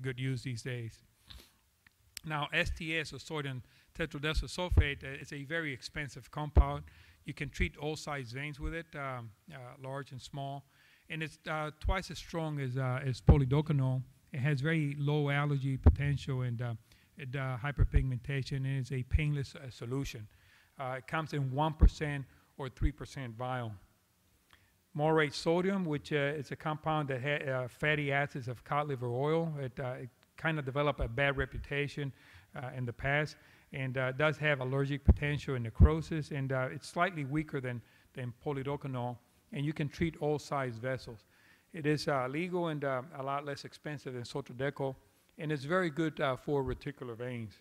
good use these days. Now, STS, or sodium tetradecyl sulfate, uh, is a very expensive compound. You can treat all size veins with it, um, uh, large and small, and it's uh, twice as strong as, uh, as polidocanol. It has very low allergy potential and uh, hyperpigmentation, and it's a painless solution. it comes in 1% or 3% vial. Morrhuate sodium, which is a compound that has fatty acids of cod liver oil. It, it kind of developed a bad reputation in the past and uh, does have allergic potential and necrosis, and uh, it's slightly weaker than, than polidocanol, and you can treat all size vessels. It is uh, legal and uh, a lot less expensive than Sotradecol, and it's very good uh, for reticular veins.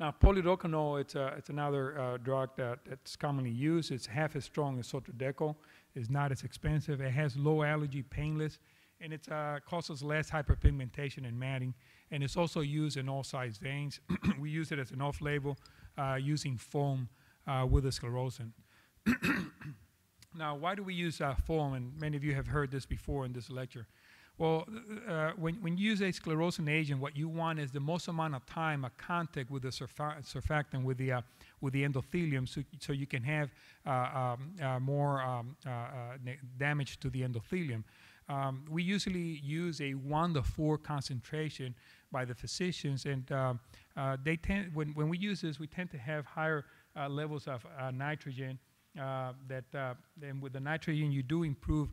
Now, polidocanol, it's, uh, it's another drug that, that's commonly used. It's half as strong as Sotradecol. It's not as expensive. It has low allergy, painless, and it causes less hyperpigmentation and matting and it's also used in all size veins. we use it as an off-label uh, using foam uh, with a sclerosant. now, why do we use uh, foam? And many of you have heard this before in this lecture. Well, uh, when, when you use a sclerosing agent, what you want is the most amount of time of contact with the surfactant, with the, uh, with the endothelium, so, so you can have uh, um, more um, damage to the endothelium. Um, we usually use a one to four concentration by the physicians. And uh, uh, they tend, when, when we use this, we tend to have higher uh, levels of uh, nitrogen. Uh, that and with the nitrogen, you do improve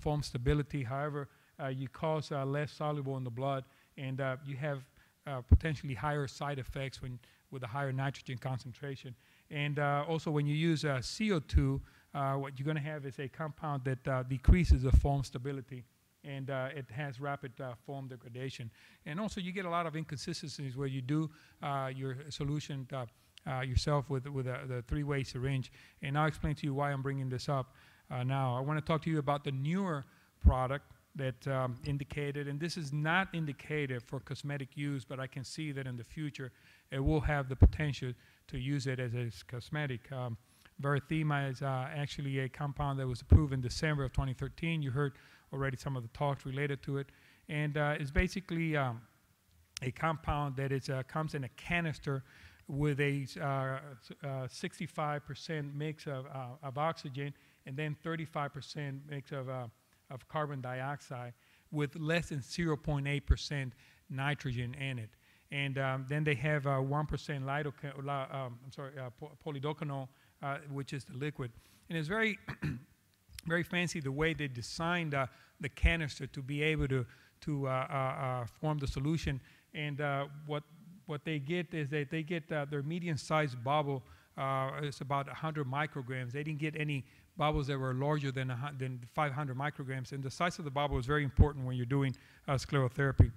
foam stability. However, you cause less soluble in the blood, and you have potentially higher side effects when with a higher nitrogen concentration. And also, when you use CO2, what you're going to have is a compound that decreases the foam stability and uh, it has rapid uh, foam degradation. And also you get a lot of inconsistencies where you do uh, your solution uh, uh, yourself with, with a, the three-way syringe. And I'll explain to you why I'm bringing this up uh, now. I want to talk to you about the newer product that um, indicated, and this is not indicated for cosmetic use, but I can see that in the future it will have the potential to use it as a cosmetic. Um, Varithena is actually a compound that was approved in December of 2013. You heard already some of the talks related to it. And uh, it's basically um, a compound that is, uh, comes in a canister with a 65% uh, uh, mix of, uh, of oxygen and then 35% mix of, of carbon dioxide with less than 0.8% nitrogen in it. And um, then they have 1% lidoca- um, I'm sorry, polidocanol, which is the liquid. And it's very very fancy the way they designed uh, the canister to be able to, to uh, uh, uh form the solution. And uh, what, what they get is that they get their medium-sized bubble. it's about 100 micrograms. They didn't get any bubbles that were larger than, than 500 micrograms. And the size of the bubble is very important when you're doing sclerotherapy.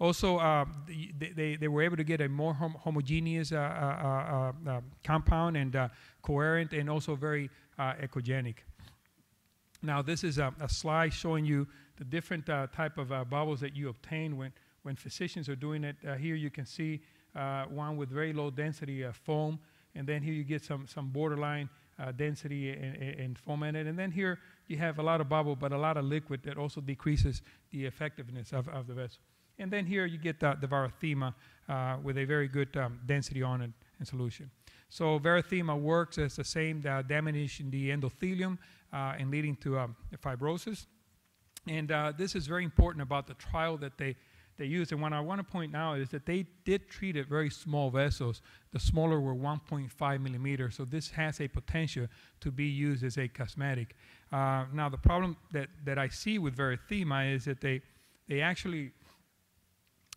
Also, uh, they, they, they, were able to get a more hom homogeneous uh, uh, compound and coherent and also very echogenic. Now this is a, a slide showing you the different uh, type of uh, bubbles that you obtain when, when physicians are doing it. Uh, here you can see uh, one with very low density foam, and then here you get some, some borderline uh, density and, in it. And then here you have a lot of bubble, but a lot of liquid that also decreases the effectiveness of, of the vessel. And then here you get the, the Varithena uh, with a very good um, density on it in solution. So Varithena works as the same uh, damage in the endothelium uh, and leading to um, fibrosis. And uh, this is very important about the trial that they, they used. And what I want to point out is that they did treat it very small vessels. The smaller were 1.5 millimeters. So this has a potential to be used as a cosmetic. Uh, now, the problem that, that I see with Varithena is that they, they actually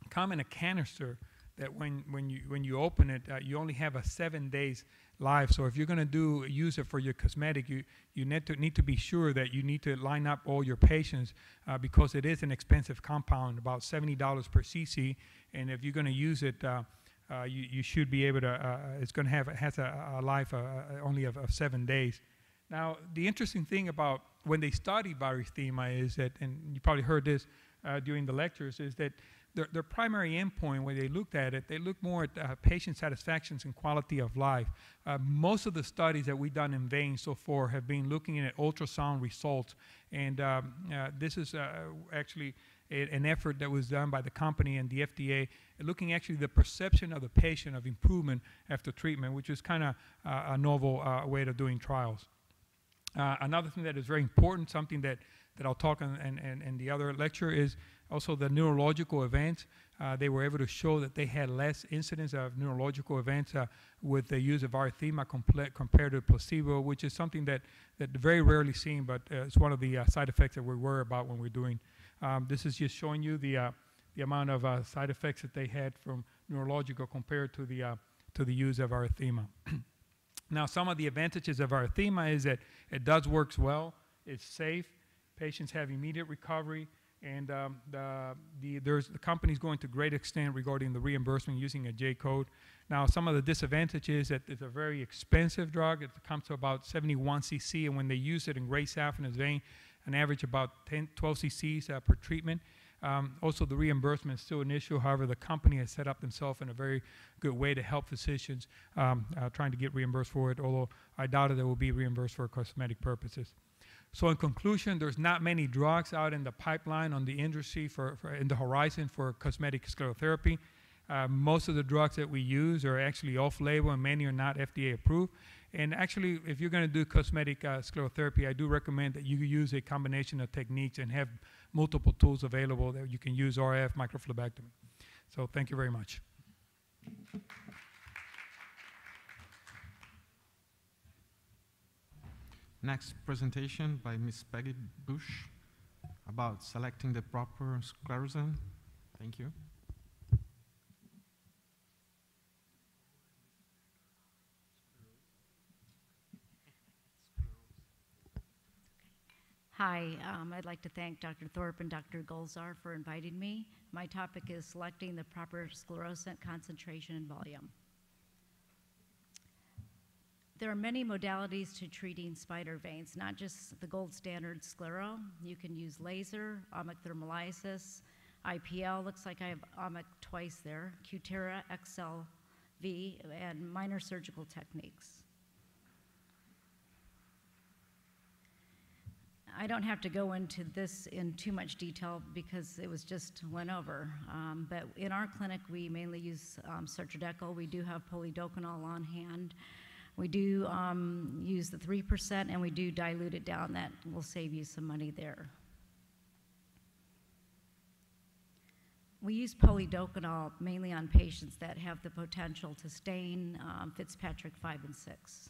come in a canister that when, when, you, when you open it, uh, you only have a seven days life. So if you're going to do use it for your cosmetic, you, you need, to, need to be sure that you need to line up all your patients uh, because it is an expensive compound, about $70 per cc. And if you're going to use it, uh, uh, you, you should be able to, uh, it's going to have, has a, a life uh, only of, of seven days. Now, the interesting thing about when they study Varithena is that, and you probably heard this during the lectures, is that their, their primary endpoint, when they looked at it, they looked more at uh, patient satisfactions and quality of life. Uh, most of the studies that we've done in veins so far have been looking at ultrasound results, and um, uh, this is uh, actually a, an effort that was done by the company and the FDA, looking actually the perception of the patient of improvement after treatment, which is kind of uh, a novel uh, way of doing trials. Another thing that is very important, something that, that I'll talk in, in, in the other lecture, is also the neurological events. Uh, they were able to show that they had less incidence of neurological events uh, with the use of erythema compared to placebo, which is something that, that very rarely seen, but uh, it's one of the uh, side effects that we worry about when we're doing. Um, this is just showing you the, uh, the amount of uh, side effects that they had from neurological compared to the, to the use of erythema. now, some of the advantages of erythema is that it does works well, it's safe, patients have immediate recovery, and um, the, the, there's, the company's going to great extent regarding the reimbursement using a J code. Now, some of the disadvantages that it's a very expensive drug. It comes to about 71 cc, and when they use it in great saphenous vein, an average about 10, 12 cc's uh, per treatment. Um, also, the reimbursement is still an issue. However, the company has set up themselves in a very good way to help physicians um, uh, trying to get reimbursed for it, although I doubt it will be reimbursed for cosmetic purposes. So in conclusion, there's not many drugs out in the pipeline on the industry for, for in the horizon for cosmetic sclerotherapy. Uh, most of the drugs that we use are actually off-label and many are not FDA approved. And actually, if you're going to do cosmetic uh, sclerotherapy, I do recommend that you use a combination of techniques and have multiple tools available that you can use RF microphlebectomy. So thank you very much. Next presentation by Ms. Peggy Bush about selecting the proper sclerosant. Thank you. Hi, um, I'd like to thank Dr. Thorpe and Dr. Golzar for inviting me. My topic is selecting the proper sclerosant concentration and volume. There are many modalities to treating spider veins, not just the gold standard sclero. You can use laser, ohmic thermolysis, IPL, looks like I have ohmic twice there, Cutera, Excel V, and minor surgical techniques. I don't have to go into this in too much detail because it was just went over. Um, but in our clinic, we mainly use um, We do have polidocanol on hand. We do um, use the 3% and we do dilute it down. That will save you some money there. We use polidocanol mainly on patients that have the potential to stain um, Fitzpatrick 5 and 6.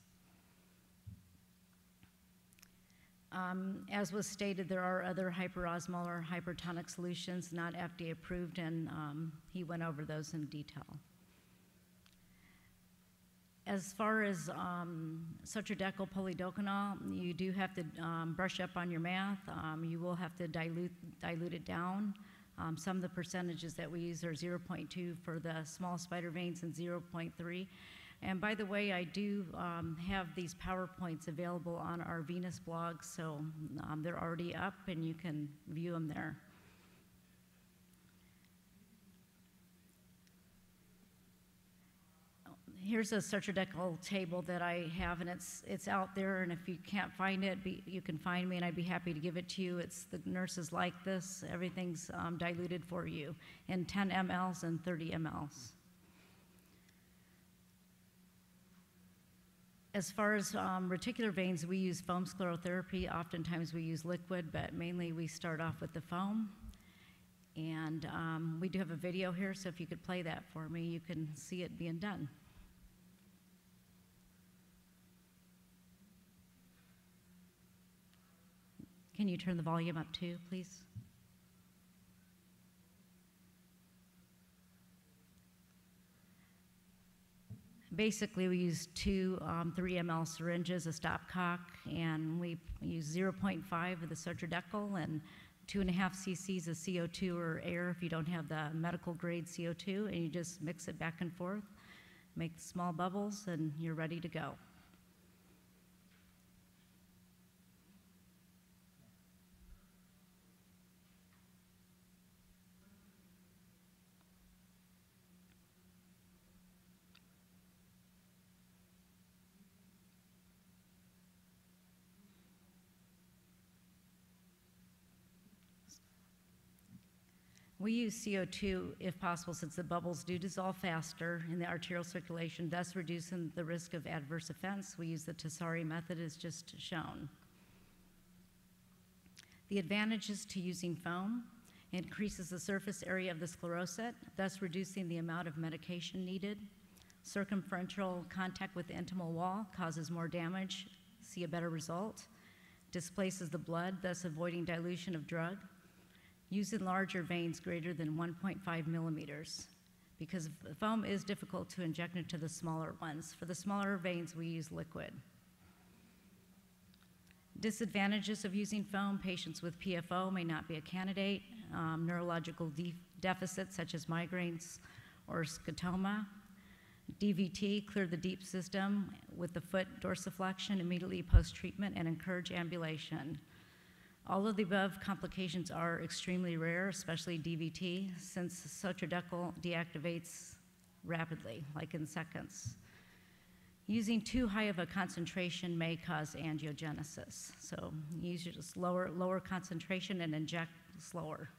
Um, as was stated, there are other hyperosmolar hypertonic solutions not FDA approved, and um, he went over those in detail. As far as um, Sotradecol polidocanol, you do have to um, brush up on your math. Um, you will have to dilute, dilute it down. Um, some of the percentages that we use are 0.2 for the small spider veins and 0.3. And by the way, I do um, have these PowerPoints available on our Venus blog, so um, they're already up and you can view them there. Here's a Sotradecol table that I have, and it's it's out there. And if you can't find it, be, you can find me, and I'd be happy to give it to you. It's the nurses like this. Everything's um, diluted for you in 10 mLs and 30 mLs. As far as um, reticular veins, we use foam sclerotherapy. Oftentimes we use liquid, but mainly we start off with the foam. And um, we do have a video here, so if you could play that for me, you can see it being done. Can you turn the volume up too, please? Basically, we use two um, 3 ml syringes, a stopcock, and we use 0.5 of the Sotradecol and two and a half cc's of CO2 or air if you don't have the medical grade CO2, and you just mix it back and forth, make small bubbles, and you're ready to go. We use CO2 if possible, since the bubbles do dissolve faster in the arterial circulation, thus reducing the risk of adverse events. We use the Tessari method as just shown. The advantages to using foam increases the surface area of the sclerosant, thus reducing the amount of medication needed. Circumferential contact with the intimal wall causes more damage, see a better result. Displaces the blood, thus avoiding dilution of drug. Use in larger veins greater than 1.5 millimeters because foam is difficult to inject into the smaller ones. For the smaller veins, we use liquid. Disadvantages of using foam patients with PFO may not be a candidate, um, neurological de- deficits such as migraines or scotoma. DVT, clear the deep system with the foot dorsiflexion immediately post treatment and encourage ambulation. All of the above complications are extremely rare, especially DVT, since Sotradecol deactivates rapidly, like in seconds. Using too high of a concentration may cause angiogenesis. So use just lower, lower concentration and inject slower.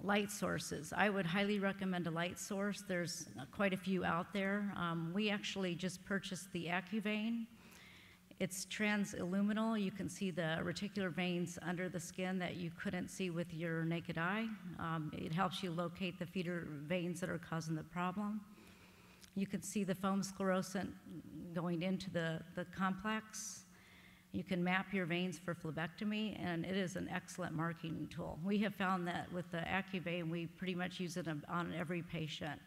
Light sources. I would highly recommend a light source. There's quite a few out there. Um, we actually just purchased the AccuVein. It's transilluminal. You can see the reticular veins under the skin that you couldn't see with your naked eye. Um, it helps you locate the feeder veins that are causing the problem. You can see the foam sclerosant going into the, the complex. You can map your veins for phlebectomy, and it is an excellent marking tool. We have found that with the AccuVein, we pretty much use it on every patient.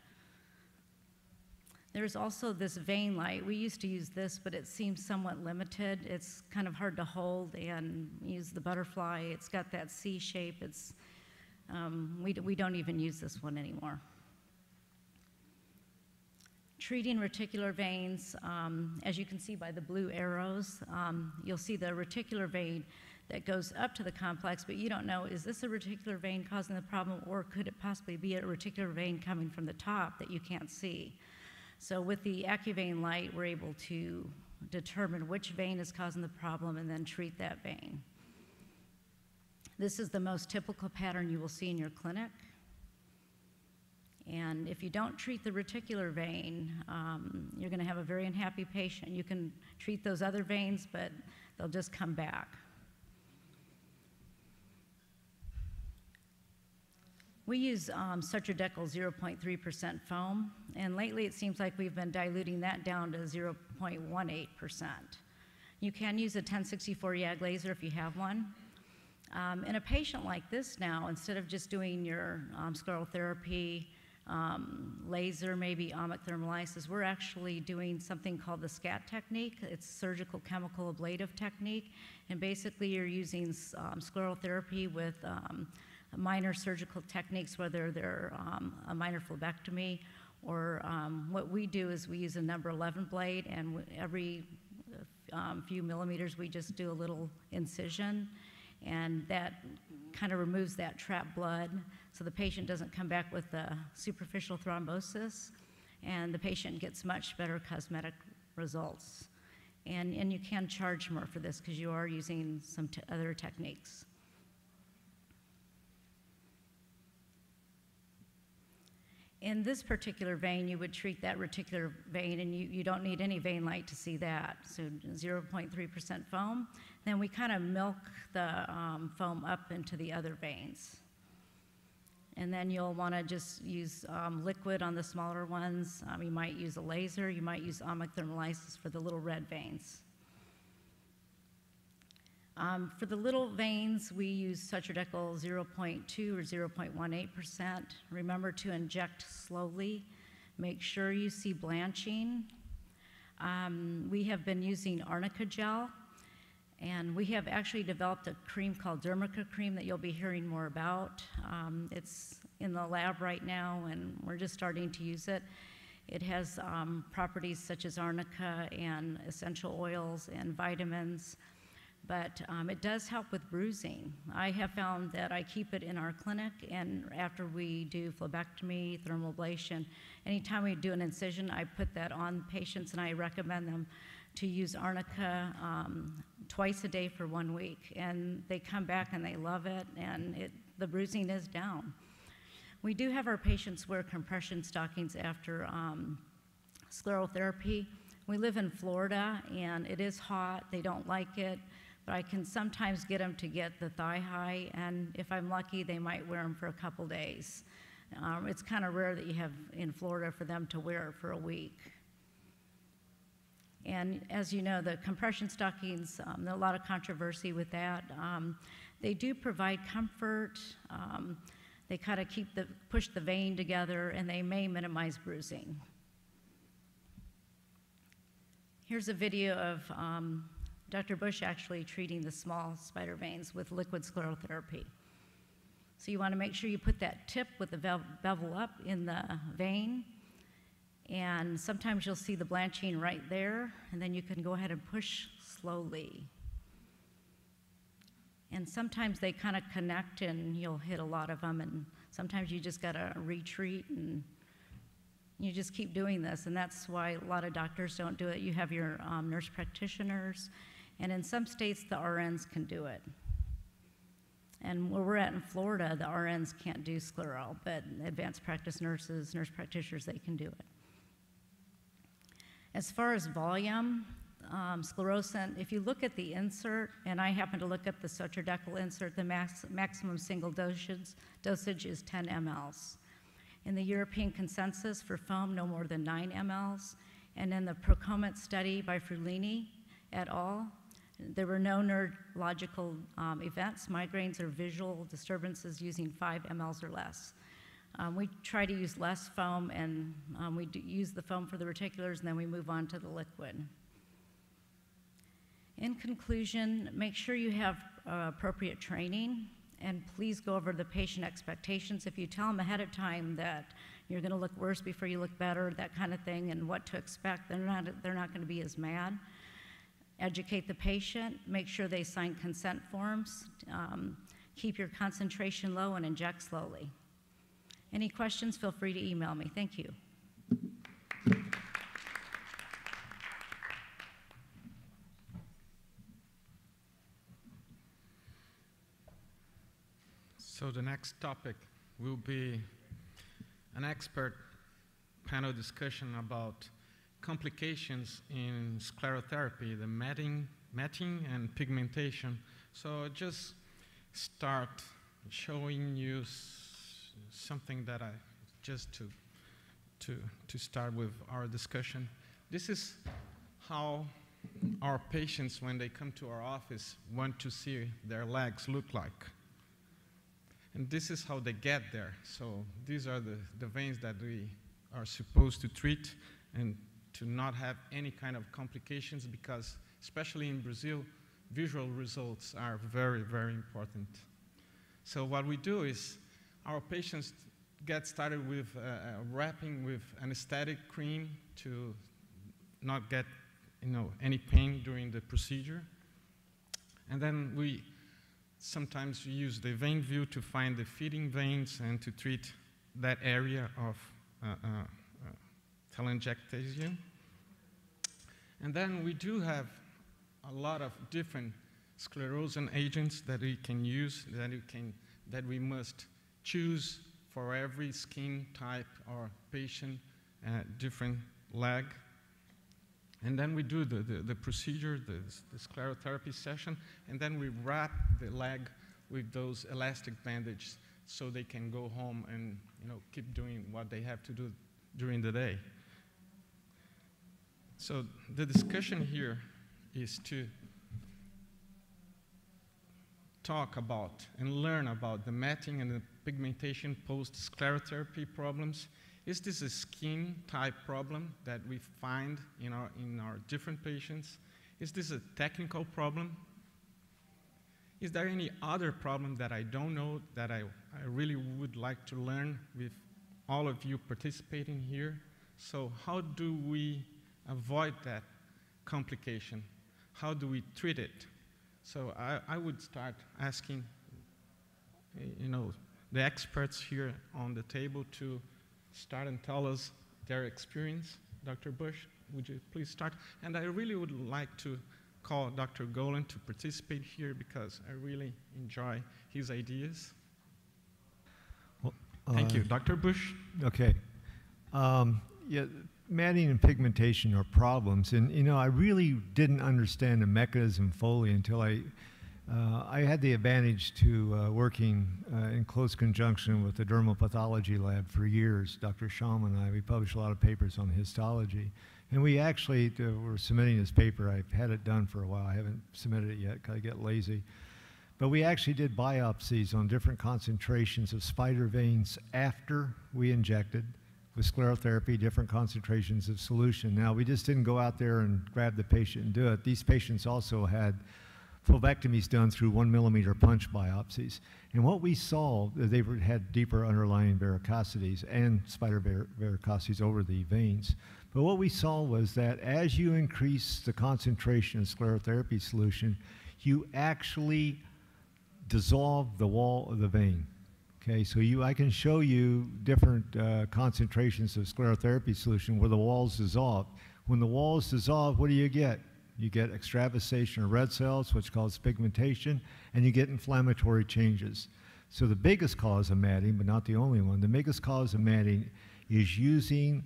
There's also this vein light. We used to use this, but it seems somewhat limited. It's kind of hard to hold and use the butterfly. It's got that C shape. It's, um, we, we don't even use this one anymore treating reticular veins, um, as you can see by the blue arrows, um, you'll see the reticular vein that goes up to the complex, but you don't know, is this a reticular vein causing the problem, or could it possibly be a reticular vein coming from the top that you can't see? So with the AccuVein light, we're able to determine which vein is causing the problem and then treat that vein. This is the most typical pattern you will see in your clinic. And if you don't treat the reticular vein, um, you're going to have a very unhappy patient. You can treat those other veins, but they'll just come back. We use um, 0.3% foam, and lately it seems like we've been diluting that down to 0.18%. You can use a 1064 YAG laser if you have one. Um, in a patient like this now, instead of just doing your um, scleral therapy, um, laser, maybe ohmic thermolysis. We're actually doing something called the SCAT technique. It's surgical chemical ablative technique. And basically, you're using um, scleral therapy with um, minor surgical techniques, whether they're um, a minor phlebectomy or um, what we do is we use a number 11 blade, and every um, few millimeters, we just do a little incision. And that kind of removes that trapped blood so the patient doesn't come back with a superficial thrombosis, and the patient gets much better cosmetic results. And, and you can charge more for this because you are using some other techniques. In this particular vein, you would treat that reticular vein, and you, you don't need any vein light to see that. So 0.3% foam. Then we kind of milk the um, foam up into the other veins. And then you'll want to just use um, liquid on the smaller ones. Um, you might use a laser. You might use ohmic thermolysis for the little red veins. Um, for the little veins, we use Sotradecol 0.2 or 0.18%. Remember to inject slowly. Make sure you see blanching. Um, we have been using arnica gel and we have actually developed a cream called Dermica cream that you'll be hearing more about. Um, it's in the lab right now, and we're just starting to use it. It has um, properties such as arnica and essential oils and vitamins, but um, it does help with bruising. I have found that I keep it in our clinic, and after we do phlebectomy, thermal ablation, anytime we do an incision, I put that on patients and I recommend them to use arnica um, twice a day for one week. And they come back and they love it, and it, the bruising is down. We do have our patients wear compression stockings after um, sclerotherapy. We live in Florida and it is hot. They don't like it, but I can sometimes get them to get the thigh high, and if I'm lucky, they might wear them for a couple days. Um, it's kind of rare that you have in Florida for them to wear for a week. And as you know, the compression stockings, um, there's a lot of controversy with that. Um, they do provide comfort. Um, they kind of keep the push the vein together, and they may minimize bruising. Here's a video of um, Dr. Bush actually treating the small spider veins with liquid sclerotherapy. So you want to make sure you put that tip with the bevel up in the vein and sometimes you'll see the blanching right there, and then you can go ahead and push slowly. And sometimes they kind of connect and you'll hit a lot of them, and sometimes you just got to retreat and you just keep doing this. And that's why a lot of doctors don't do it. You have your um, nurse practitioners, and in some states, the RNs can do it. And where we're at in Florida, the RNs can't do scleral, but advanced practice nurses, nurse practitioners, they can do it. As far as volume, um, sclerosant, if you look at the insert, and I happen to look up the Sotradecol insert, the max, maximum single dosage, dosage is 10 mLs. In the European consensus for foam, no more than 9 mLs. And in the Procomet study by Frullini et al., there were no neurological um, events, migraines, or visual disturbances using 5 mLs or less. Um, we try to use less foam and um, we use the foam for the reticulars and then we move on to the liquid. In conclusion, make sure you have uh, appropriate training and please go over the patient expectations. If you tell them ahead of time that you're going to look worse before you look better, that kind of thing, and what to expect, they're not, they're not going to be as mad. Educate the patient, make sure they sign consent forms, um, keep your concentration low, and inject slowly. Any questions, feel free to email me. Thank you. So the next topic will be an expert panel discussion about complications in sclerotherapy, the matting, matting and pigmentation. So just start showing you something that I, just to, to, to start with our discussion. This is how our patients, when they come to our office, want to see their legs look like. And this is how they get there. So these are the, the veins that we are supposed to treat and to not have any kind of complications because, especially in Brazil, visual results are very, very important. So what we do is our patients get started with uh, uh, wrapping with anesthetic cream to not get you know, any pain during the procedure. And then we sometimes use the vein view to find the feeding veins and to treat that area of uh, uh, uh telangiectasia. And then we do have a lot of different sclerosing agents that we can use, that we, can, that we must choose for every skin type or patient uh, different leg. And then we do the, the, the procedure, the, the sclerotherapy session, and then we wrap the leg with those elastic bandages so they can go home and you know, keep doing what they have to do during the day. So the discussion here is to talk about and learn about the matting and the pigmentation post-sclerotherapy problems. Is this a skin type problem that we find in our, in our different patients? Is this a technical problem? Is there any other problem that I don't know that I, I really would like to learn with all of you participating here? So how do we avoid that complication? How do we treat it? So I, I would start asking, you know, the experts here on the table to start and tell us their experience. Dr. Bush, would you please start? And I really would like to call Dr. Golan to participate here because I really enjoy his ideas. Thank you. Uh, Dr. Bush? Okay. Um, yeah, matting and pigmentation are problems, and you know I really didn't understand the mechanism fully until I uh, I had the advantage to uh, working uh, in close conjunction with the dermopathology lab for years. Dr. Sham and I we published a lot of papers on histology, and we actually uh, were submitting this paper. I've had it done for a while. I haven't submitted it yet because I get lazy. But we actually did biopsies on different concentrations of spider veins after we injected with sclerotherapy, different concentrations of solution. Now, we just didn't go out there and grab the patient and do it. These patients also had phlebectomies done through one millimeter punch biopsies. And what we saw, they had deeper underlying varicosities and spider var- varicosities over the veins. But what we saw was that as you increase the concentration of sclerotherapy solution, you actually dissolve the wall of the vein. Okay, so you, I can show you different uh, concentrations of sclerotherapy solution where the walls dissolve. When the walls dissolve, what do you get? You get extravasation of red cells, which causes pigmentation, and you get inflammatory changes. So the biggest cause of matting, but not the only one, the biggest cause of matting is using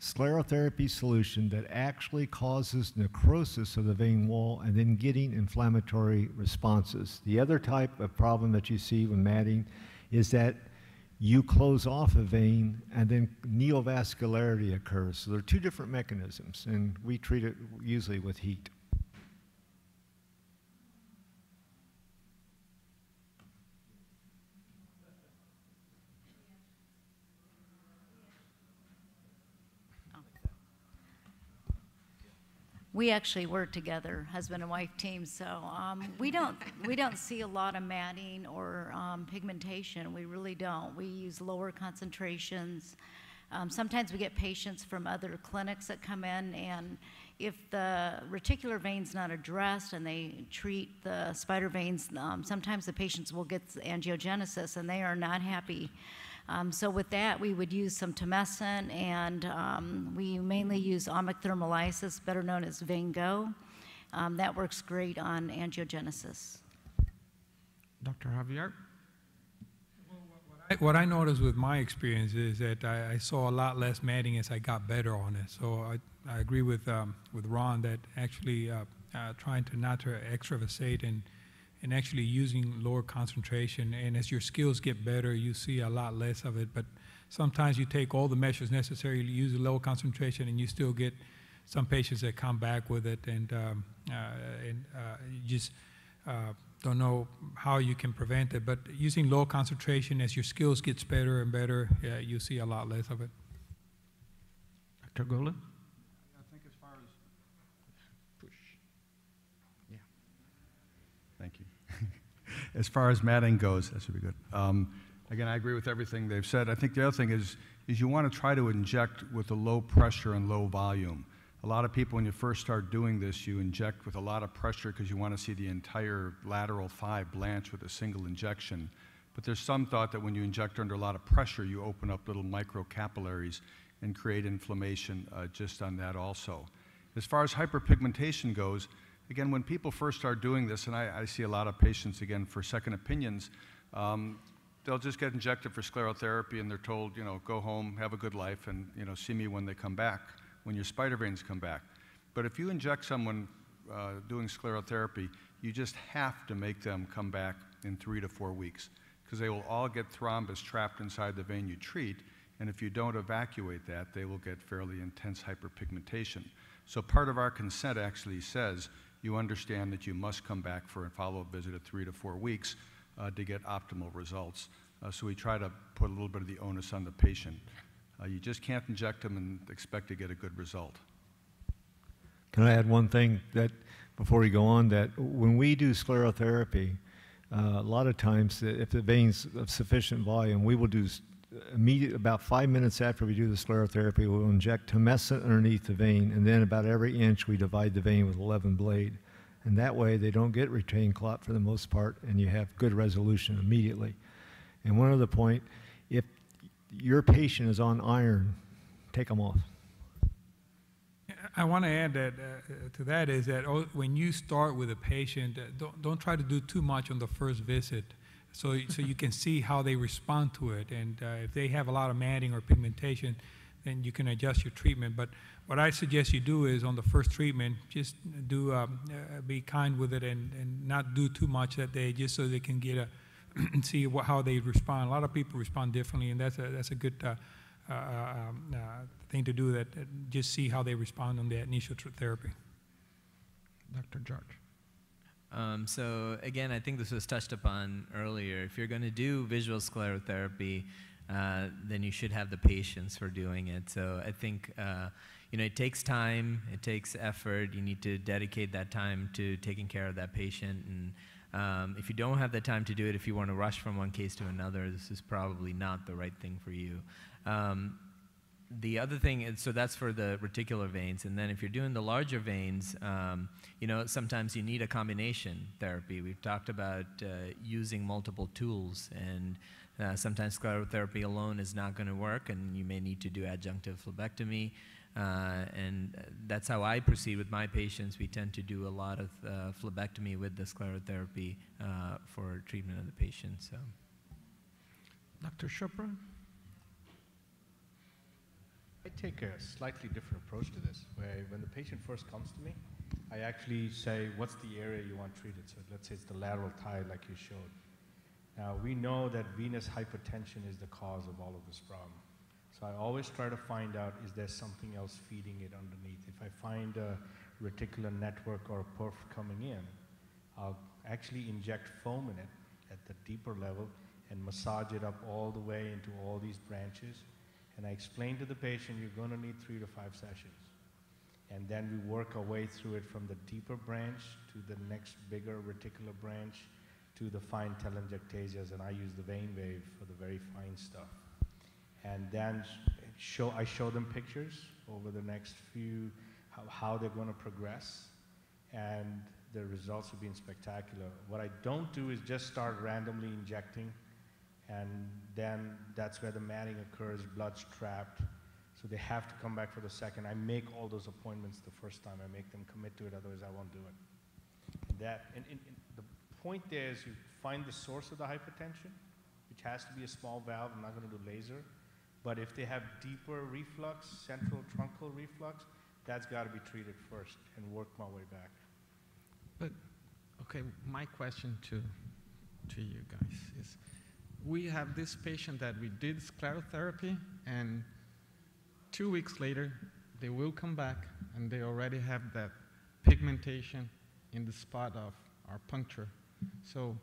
sclerotherapy solution that actually causes necrosis of the vein wall and then getting inflammatory responses. The other type of problem that you see with matting is that you close off a vein and then neovascularity occurs. So there are two different mechanisms, and we treat it usually with heat. We actually work together, husband and wife team, so um, we don't we don't see a lot of matting or um, pigmentation. We really don't. We use lower concentrations. Um, sometimes we get patients from other clinics that come in, and if the reticular vein's not addressed and they treat the spider veins, um, sometimes the patients will get angiogenesis, and they are not happy. Um, so with that, we would use some tumescent, and um, we mainly use ohmic thermolysis, better known as VeinGogh. Um, that works great on angiogenesis. Dr. Javier? What I noticed with my experience is that I, I saw a lot less matting as I got better on it. So I, I agree with, um, with Ron that actually uh, uh, trying to not to extravasate and, and actually using lower concentration. And as your skills get better, you see a lot less of it. But sometimes you take all the measures necessary, you use a lower concentration, and you still get some patients that come back with it. And, um, uh, and uh, just uh, don't know how you can prevent it. But using low concentration, as your skills gets better and better, you see a lot less of it. Dr. Gola? I think as far as. Push. Yeah. Thank you. As far as matting goes, that should be good. Um, Again, I agree with everything they've said. I think the other thing is, is you want to try to inject with a low pressure and low volume. A lot of people, when you first start doing this, you inject with a lot of pressure because you want to see the entire lateral thigh blanch with a single injection. But there's some thought that when you inject under a lot of pressure, you open up little microcapillaries and create inflammation uh, just on that also. As far as hyperpigmentation goes, again, when people first start doing this, and I, I see a lot of patients again for second opinions, um, they'll just get injected for sclerotherapy and they're told, you know, go home, have a good life, and you know, see me when they come back, when your spider veins come back. But if you inject someone uh, doing sclerotherapy, you just have to make them come back in three to four weeks because they will all get thrombus trapped inside the vein you treat, and if you don't evacuate that, they will get fairly intense hyperpigmentation. So part of our consent actually says you understand that you must come back for a follow-up visit at three to four weeks uh, to get optimal results. Uh, so we try to put a little bit of the onus on the patient. Uh, you just can't inject them and expect to get a good result. Can I add one thing that before we go on? That when we do sclerotherapy, uh, a lot of times, if the veins of sufficient volume, we will do immediate about five minutes after we do the sclerotherapy, we'll inject tumescent underneath the vein, and then about every inch we divide the vein with 11 blade, and that way they don't get retained clot for the most part, and you have good resolution immediately. And one other point, if your patient is on iron, take them off. I want to add that uh, to that is that oh, when you start with a patient, uh, don't, don't try to do too much on the first visit. So, so you can see how they respond to it. And uh, if they have a lot of matting or pigmentation, then you can adjust your treatment. But what I suggest you do is on the first treatment, just do um, uh, be kind with it and, and not do too much that day, just so they can get a see what, how they respond. A lot of people respond differently, and that's a that's a good uh, uh, um, uh, thing to do. That, that just see how they respond on the initial therapy. Dr. George. Um, so again, I think this was touched upon earlier. If you're going to do visual sclerotherapy, uh, then you should have the patience for doing it. So I think uh, you know it takes time, it takes effort. You need to dedicate that time to taking care of that patient. And um, if you don't have the time to do it, if you want to rush from one case to another, this is probably not the right thing for you. Um, the other thing is, so that's for the reticular veins, and then if you're doing the larger veins, um, you know, sometimes you need a combination therapy. We've talked about uh, using multiple tools, and uh, sometimes sclerotherapy alone is not going to work, and you may need to do adjunctive phlebectomy. Uh, and that's how I proceed with my patients. We tend to do a lot of uh, phlebectomy with the sclerotherapy uh, for treatment of the patient. So. Dr. Chopra? I take a slightly different approach to this, where when the patient first comes to me, I actually say, what's the area you want treated? So let's say it's the lateral thigh like you showed. Now we know that venous hypertension is the cause of all of this problem. So I always try to find out, is there something else feeding it underneath? If I find a reticular network or a perf coming in, I'll actually inject foam in it at the deeper level and massage it up all the way into all these branches and I explain to the patient, you're going to need three to five sessions. And then we work our way through it from the deeper branch to the next bigger reticular branch to the fine telangiectasias, and I use the vein wave for the very fine stuff. And then show, I show them pictures over the next few, how, how they're going to progress, and the results have been spectacular. What I don't do is just start randomly injecting and then that's where the matting occurs, blood's trapped. So they have to come back for the second. I make all those appointments the first time. I make them commit to it, otherwise I won't do it. That, and, and, and the point there is you find the source of the hypertension, which has to be a small valve. I'm not going to do laser. But if they have deeper reflux, central truncal reflux, that's got to be treated first and work my way back. But, okay, my question to, to you guys is, we have this patient that we did sclerotherapy, and two weeks later, they will come back and they already have that pigmentation in the spot of our puncture. So,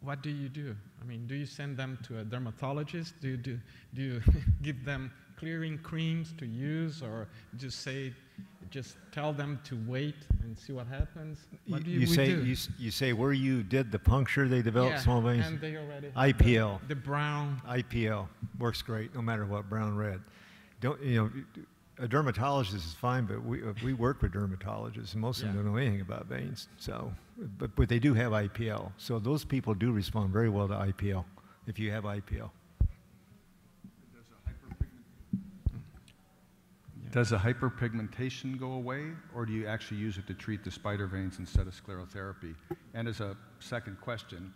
what do you do? I mean, do you send them to a dermatologist? Do you, do, do you give them clearing creams to use, or just say, just tell them to wait and see what happens? What do you, you say do? you, you say where you did the puncture, they developed yeah, small veins. And they already IPL. The, the brown. IPL works great, no matter what, brown, red. Don't you know? A dermatologist is fine, but we uh, we work with dermatologists, and most of them don't know anything about veins. So, but but they do have IPL. So those people do respond very well to IPL if you have IPL. Does the hyperpigmentation go away, or do you actually use it to treat the spider veins instead of sclerotherapy? And as a second question,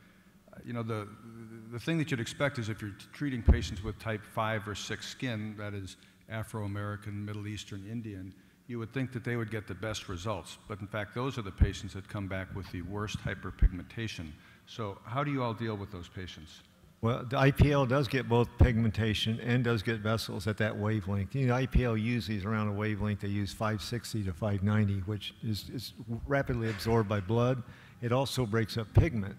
uh, you know, the, the thing that you'd expect is if you're treating patients with type 5 or 6 skin, that is Afro-American, Middle Eastern, Indian, you would think that they would get the best results. But in fact, those are the patients that come back with the worst hyperpigmentation. So how do you all deal with those patients? Well, the IPL does get both pigmentation and does get vessels at that wavelength. You know, IPL usually is around a wavelength they use 560 to 590, which is, is rapidly absorbed by blood. It also breaks up pigment.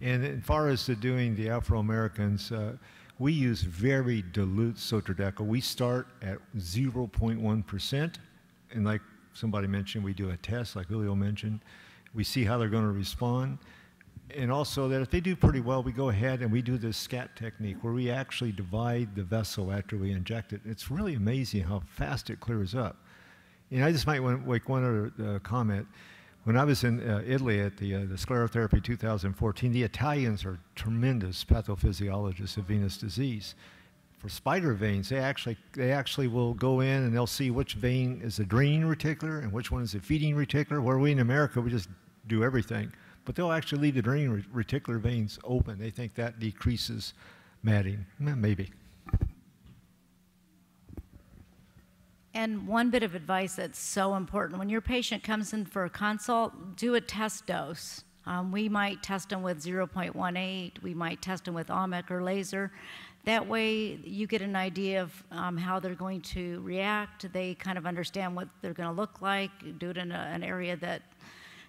And as far as the doing the Afro Americans, uh, we use very dilute Sotradecol. We start at 0.1%, and like somebody mentioned, we do a test, like Julio mentioned. We see how they're going to respond and also that if they do pretty well, we go ahead and we do this scat technique where we actually divide the vessel after we inject it. It's really amazing how fast it clears up. And I just might want to make one other uh, comment. When I was in uh, Italy at the, uh, the Sclerotherapy 2014, the Italians are tremendous pathophysiologists of venous disease. For spider veins, they actually, they actually will go in and they'll see which vein is a draining reticular and which one is a feeding reticular, where we in America, we just do everything. But they'll actually leave the draining reticular veins open. They think that decreases matting. Maybe. And one bit of advice that's so important when your patient comes in for a consult, do a test dose. Um, we might test them with 0.18, we might test them with ohmic or laser. That way, you get an idea of um, how they're going to react. They kind of understand what they're going to look like. Do it in a, an area that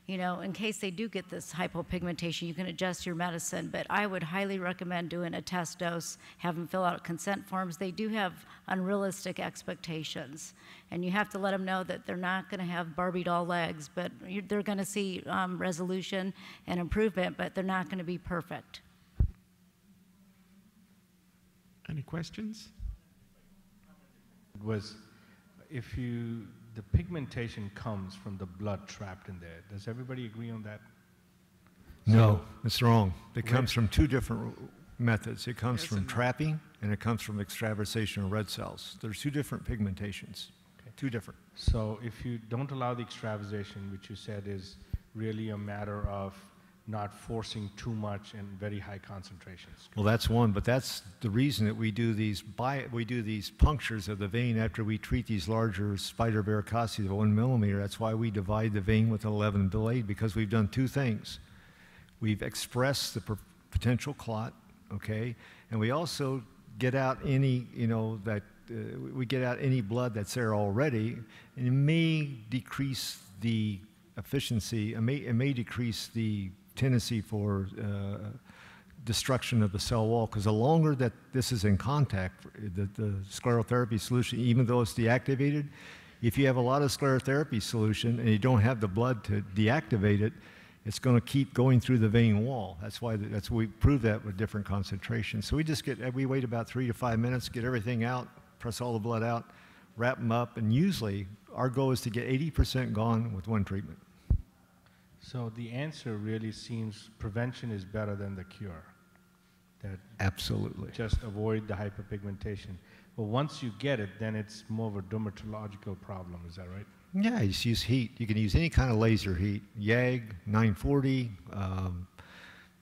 you know, in case they do get this hypopigmentation, you can adjust your medicine. But I would highly recommend doing a test dose, have them fill out consent forms. They do have unrealistic expectations. And you have to let them know that they're not going to have Barbie doll legs, but they're going to see um, resolution and improvement, but they're not going to be perfect. Any questions? was if you the pigmentation comes from the blood trapped in there. Does everybody agree on that? No, So- it's wrong. It Where- comes from two different methods. It comes Yes from trapping and it comes from extravasation of red cells. There's two different pigmentations. Okay. Two different. So if you don't allow the extravasation, which you said is really a matter of not forcing too much and very high concentrations. Well, that's one, but that's the reason that we do these bi- we do these punctures of the vein after we treat these larger spider varicosities of one millimeter. That's why we divide the vein with an 11 blade because we've done two things. We've expressed the potential clot, okay, and we also get out any you know that uh, we get out any blood that's there already, and it may decrease the efficiency. It may it may decrease the tendency for uh, destruction of the cell wall because the longer that this is in contact, the, the sclerotherapy solution, even though it's deactivated, if you have a lot of sclerotherapy solution and you don't have the blood to deactivate it, it's going to keep going through the vein wall. That's why that's we prove that with different concentrations. So we just get we wait about three to five minutes, get everything out, press all the blood out, wrap them up, and usually our goal is to get 80% gone with one treatment. So the answer really seems prevention is better than the cure. That Absolutely. just avoid the hyperpigmentation. But once you get it, then it's more of a dermatological problem. Is that right? Yeah, you just use heat. You can use any kind of laser heat. YAG, 940. Um,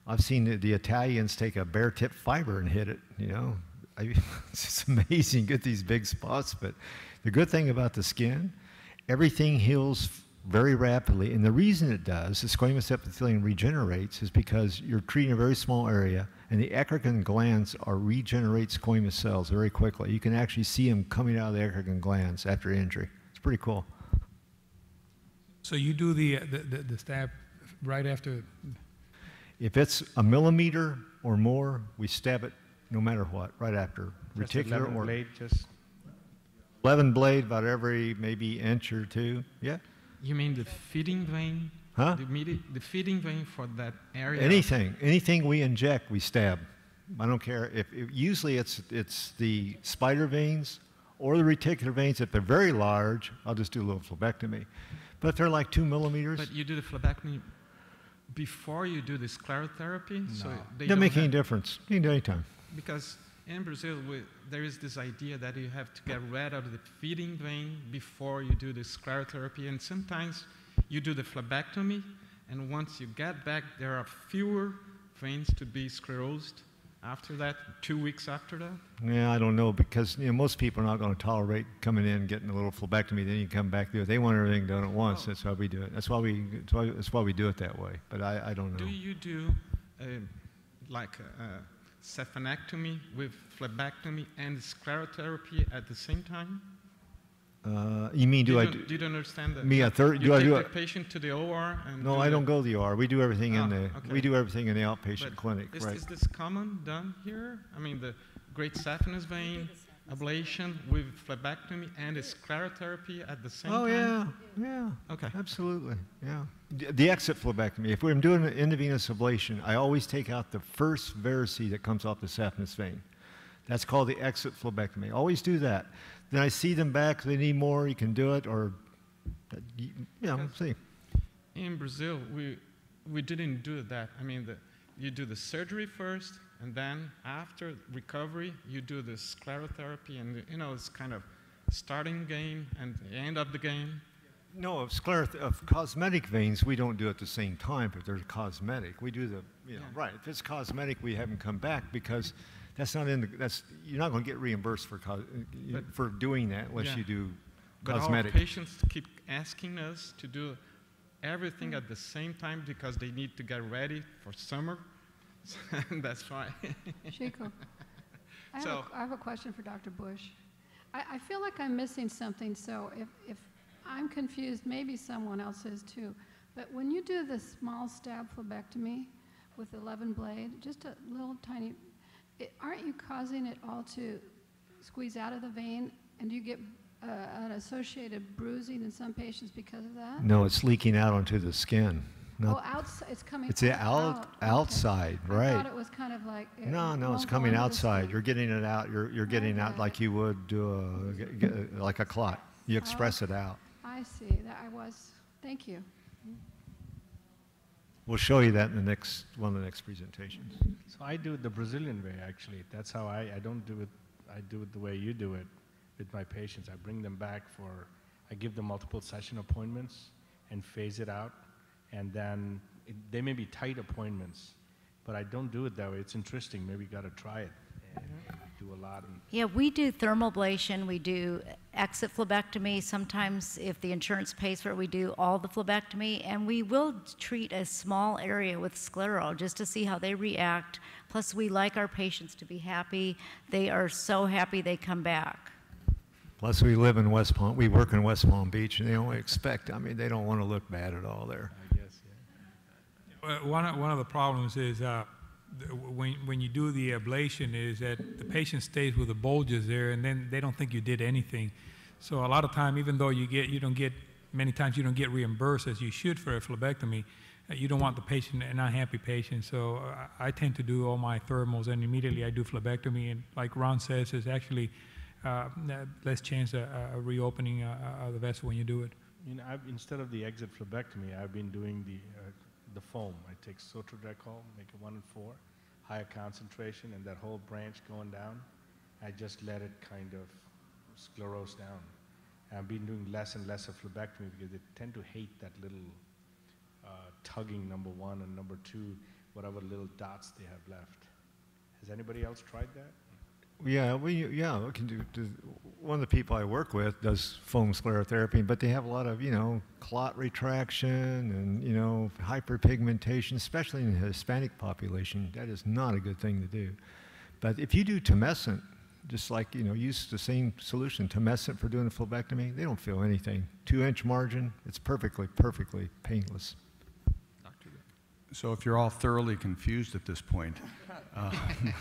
I've seen the, the Italians take a bare tip fiber and hit it, you know. I, it's just amazing, get these big spots. But the good thing about the skin, everything heals very rapidly. And the reason it does, the squamous epithelium regenerates, is because you're treating a very small area, and the eccrine glands are regenerate squamous cells very quickly. You can actually see them coming out of the eccrine glands after injury. It's pretty cool. So you do the, uh, the, the, the stab right after, If it's a millimeter or more, we stab it no matter what, right after. Just Reticular 11 or blade, just 11 blade, about every maybe inch or two. Yeah. You mean the feeding vein? Huh? The, the feeding vein for that area? Anything, anything we inject, we stab. I don't care if, if usually it's it's the spider veins or the reticular veins. If they're very large, I'll just do a little phlebectomy. But if they're like two millimeters, But you do the phlebectomy before you do the sclerotherapy? So No. they doesn't don't make any difference. You can do anytime. Because in Brazil, we, there is this idea that you have to get rid of the feeding vein before you do the sclerotherapy. And sometimes you do the phlebectomy, and once you get back, there are fewer veins to be sclerosed after that, two weeks after that. Yeah, I don't know because you know most people are not going to tolerate coming in getting a little phlebectomy, then you come back it. They want everything done at once. Oh. That's why we do it. That's why we. That's why, that's why we do it that way. But I, I don't know. Do you do uh, like a, a saphenectomy with phlebectomy and sclerotherapy at the same time? Uh, you mean do I? you, Do, do you understand that? me a third? Do I take do the it? patient to the OR and No, do I don't go to the OR. We do everything Ah, in the. okay. We do everything in the outpatient But clinic, Is, right? is this common done here? I mean, the great saphenous vein ablation with phlebectomy and a sclerotherapy at the same oh time? yeah, yeah. Okay. Absolutely, yeah. D- The exit phlebectomy. If I'm doing an intravenous ablation, I always take out the first varice that comes off the saphenous vein. That's called the exit phlebectomy. Always do that. Then I see them back. If they need more, you can do it, or uh, you you know, see. In Brazil, we, we didn't do that. I mean, the, you do the surgery first, and then after recovery, you do the sclerotherapy, and you know, it's kind of starting game and the end of the game. No, of of cosmetic veins, we don't do it at the same time, but they're cosmetic. We do the, you know, Yeah. right, if it's cosmetic, we haven't come back because that's not in the, that's, you're not gonna get reimbursed for But- for doing that unless Yeah. you do But our patients keep asking us to do everything at the same time because they need to get ready for summer. That's why. Shiko, I have, a, I have a question for Dr. Bush. I, I feel like I'm missing something, so if, if I'm confused, maybe someone else is too. But when you do the small stab phlebectomy with 11 blade, just a little tiny, it, aren't you causing it all to squeeze out of the vein? And do you get uh, an associated bruising in some patients because of that? No, it's leaking out onto the skin. Oh, outside, it's coming it's the out. out, okay. outside, I right. thought it was kind of like. it No, no, it's coming outside. You're getting it out. You're, you're getting out like you would do a, g- g- like a clot. You oh, express it out. I see, that I was, thank you. We'll show you that in the next, one of the next presentations. So I do it the Brazilian way, actually. That's how I, I don't do it, I do it the way you do it with my patients. I bring them back for, I give them multiple session appointments and phase it out. And then, it, they may be tight appointments, but I don't do it that way. It's interesting, maybe you gotta try it mm-hmm. do a lot. Yeah, we do thermal ablation, we do exit phlebectomy. Sometimes, if the insurance pays for it, we do all the phlebectomy, and we will treat a small area with sclero just to see how they react. Plus, we like our patients to be happy. They are so happy they come back. Plus, we live in West Palm, we work in West Palm Beach, and they don't expect, I mean, they don't want to look bad at all there. I guess, yeah. Well, One of, one of the problems is uh, when, when you do the ablation is that the patient stays with the bulges there and then they don't think you did anything. So a lot of time, even though you get, you don't get, many times you don't get reimbursed as you should for a phlebectomy, uh, you don't want the patient, an unhappy patient. So uh, I tend to do all my thermals and immediately I do phlebectomy. And like Ron says, there's actually uh, uh, less chance of uh, reopening uh, uh, the vessel when you do it. You know, instead of the exit phlebectomy, I've been doing the, uh, the foam. I take sotradecol, make it one and four, higher concentration, and that whole branch going down, I just let it kind of sclerose down. And I've been doing less and less of phlebectomy because they tend to hate that little uh, tugging, number one, and number two, whatever little dots they have left. Has anybody else tried that? Yeah, we, yeah, we can do, do, one of the people I work with does foam sclerotherapy, but they have a lot of, you know, clot retraction and, you know, hyperpigmentation, especially in the Hispanic population. That is not a good thing to do. But if you do tumescent, just like, you know, use the same solution, tumescent for doing a phlebectomy, they don't feel anything. Two inch margin, it's perfectly, perfectly painless. Doctor. So if you're all thoroughly confused at this point, uh, well,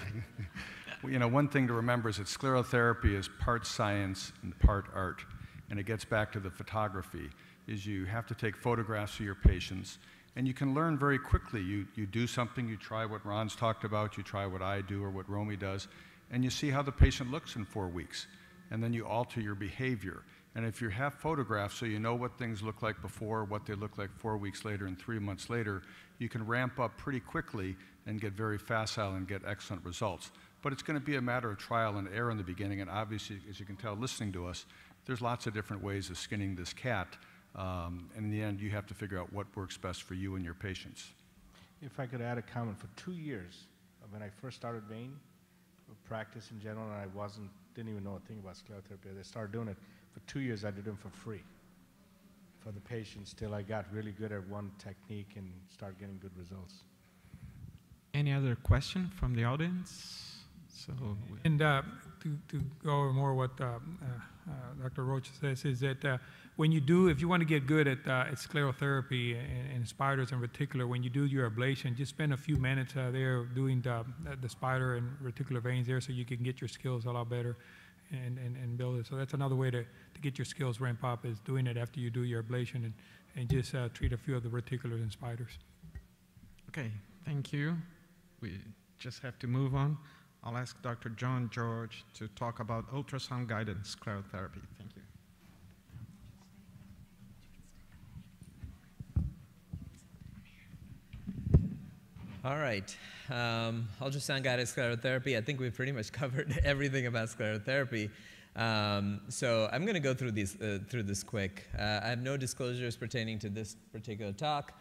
you know, one thing to remember is that sclerotherapy is part science and part art, and it gets back to the photography. Is you have to take photographs of your patients, and you can learn very quickly. You you do something, you try what Ron's talked about, you try what I do or what Romy does, and you see how the patient looks in four weeks, and then you alter your behavior. And if you have photographs so you know what things look like before, what they look like four weeks later, and three months later, you can ramp up pretty quickly and get very facile and get excellent results. But it's going to be a matter of trial and error in the beginning, and obviously, as you can tell listening to us, there's lots of different ways of skinning this cat. Um, and in the end, you have to figure out what works best for you and your patients. If I could add a comment, for two years, when I first started vein practice in general, and I wasn't, didn't even know a thing about sclerotherapy, I started doing it. For two years, I did them for free for the patients till I got really good at one technique and started getting good results. Any other question from the audience? So, And uh, to, to go over more what uh, uh, uh, Dr. Rocha says is that uh, when you do, if you want to get good at, uh, at sclerotherapy and, and spiders in particular, when you do your ablation, just spend a few minutes uh, there doing the, the spider and reticular veins there so you can get your skills a lot better and, and, and build it. So that's another way to, to get your skills ramp up is doing it after you do your ablation and, and just uh, treat a few of the reticulars and spiders. okay, thank you. We just have to move on. I'll ask Dr. John George to talk about ultrasound guided sclerotherapy. Thank you. All right. Um, ultrasound guided sclerotherapy. I think we've pretty much covered everything about sclerotherapy. Um, so I'm going to go through, these, uh, through this quick. Uh, I have no disclosures pertaining to this particular talk.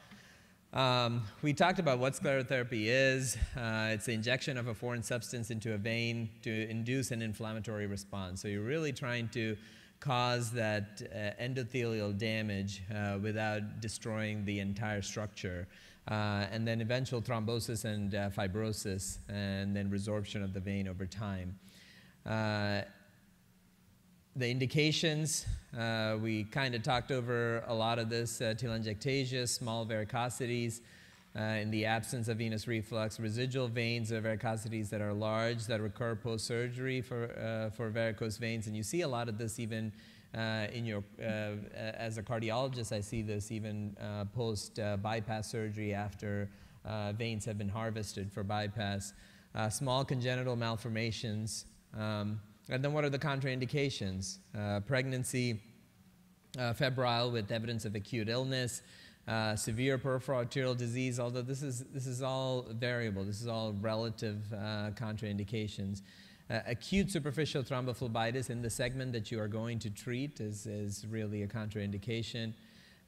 Um, we talked about what sclerotherapy is. Uh, it's the injection of a foreign substance into a vein to induce an inflammatory response. So you're really trying to cause that uh, endothelial damage uh, without destroying the entire structure. Uh, and then eventual thrombosis and uh, fibrosis, and then resorption of the vein over time. Uh, the indications, uh, we kind of talked over a lot of this, uh, telangiectasia, small varicosities, uh, in the absence of venous reflux, residual veins or varicosities that are large that recur post-surgery for, uh, for varicose veins. And you see a lot of this even uh, in your, uh, as a cardiologist, I see this even post-bypass surgery after veins have been harvested for bypass. small congenital malformations, um, and then what are the contraindications? Uh, pregnancy, uh, febrile with evidence of acute illness, uh, severe peripheral arterial disease, although this is, this is all variable, this is all relative uh, contraindications. Uh, acute superficial thrombophlebitis in the segment that you are going to treat is, is really a contraindication.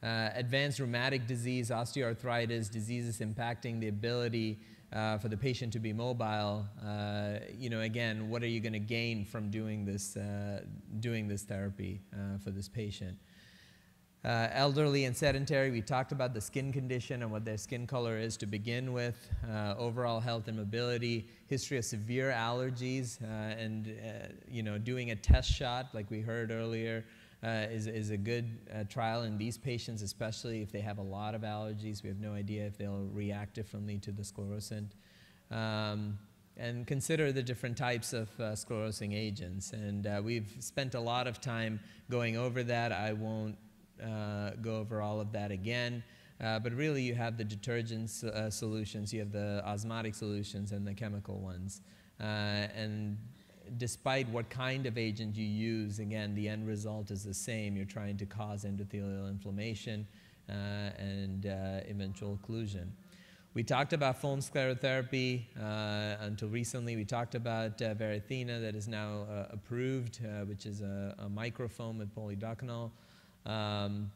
Uh, advanced rheumatic disease, osteoarthritis, diseases impacting the ability uh, for the patient to be mobile, uh, you know, again, what are you going to gain from doing this, uh, doing this therapy uh, for this patient? Uh, elderly and sedentary, we talked about the skin condition and what their skin color is to begin with, uh, overall health and mobility, history of severe allergies, and, you know, doing a test shot like we heard earlier, uh, is, is a good uh, trial in these patients, especially if they have a lot of allergies. We have no idea if they'll react differently to the sclerosant. Um, and consider the different types of uh, sclerosing agents. And uh, we've spent a lot of time going over that. I won't uh, go over all of that again. Uh, but really, you have the detergent solutions, you have the osmotic solutions, and the chemical ones. and despite what kind of agent you use, again, the end result is the same. You're trying to cause endothelial inflammation uh, and uh, eventual occlusion. We talked about foam sclerotherapy uh, until recently. We talked about uh, that is now uh, approved, uh, which is a, a, microfoam with polidocanol. Um,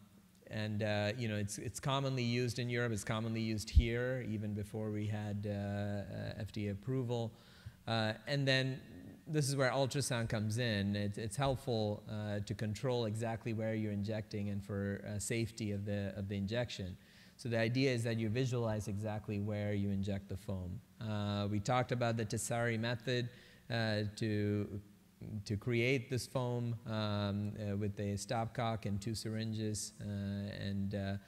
and uh, you know, it's, it's commonly used in Europe. It's commonly used here, even before we had FDA approval. and then this is where ultrasound comes in. It, it's helpful uh, to control exactly where you're injecting and for uh, safety of the, of the injection. So the idea is that you visualize exactly where you inject the foam. Uh, we talked about the Tessari method uh, to, to create this foam um, uh, with a stopcock and two syringes uh, and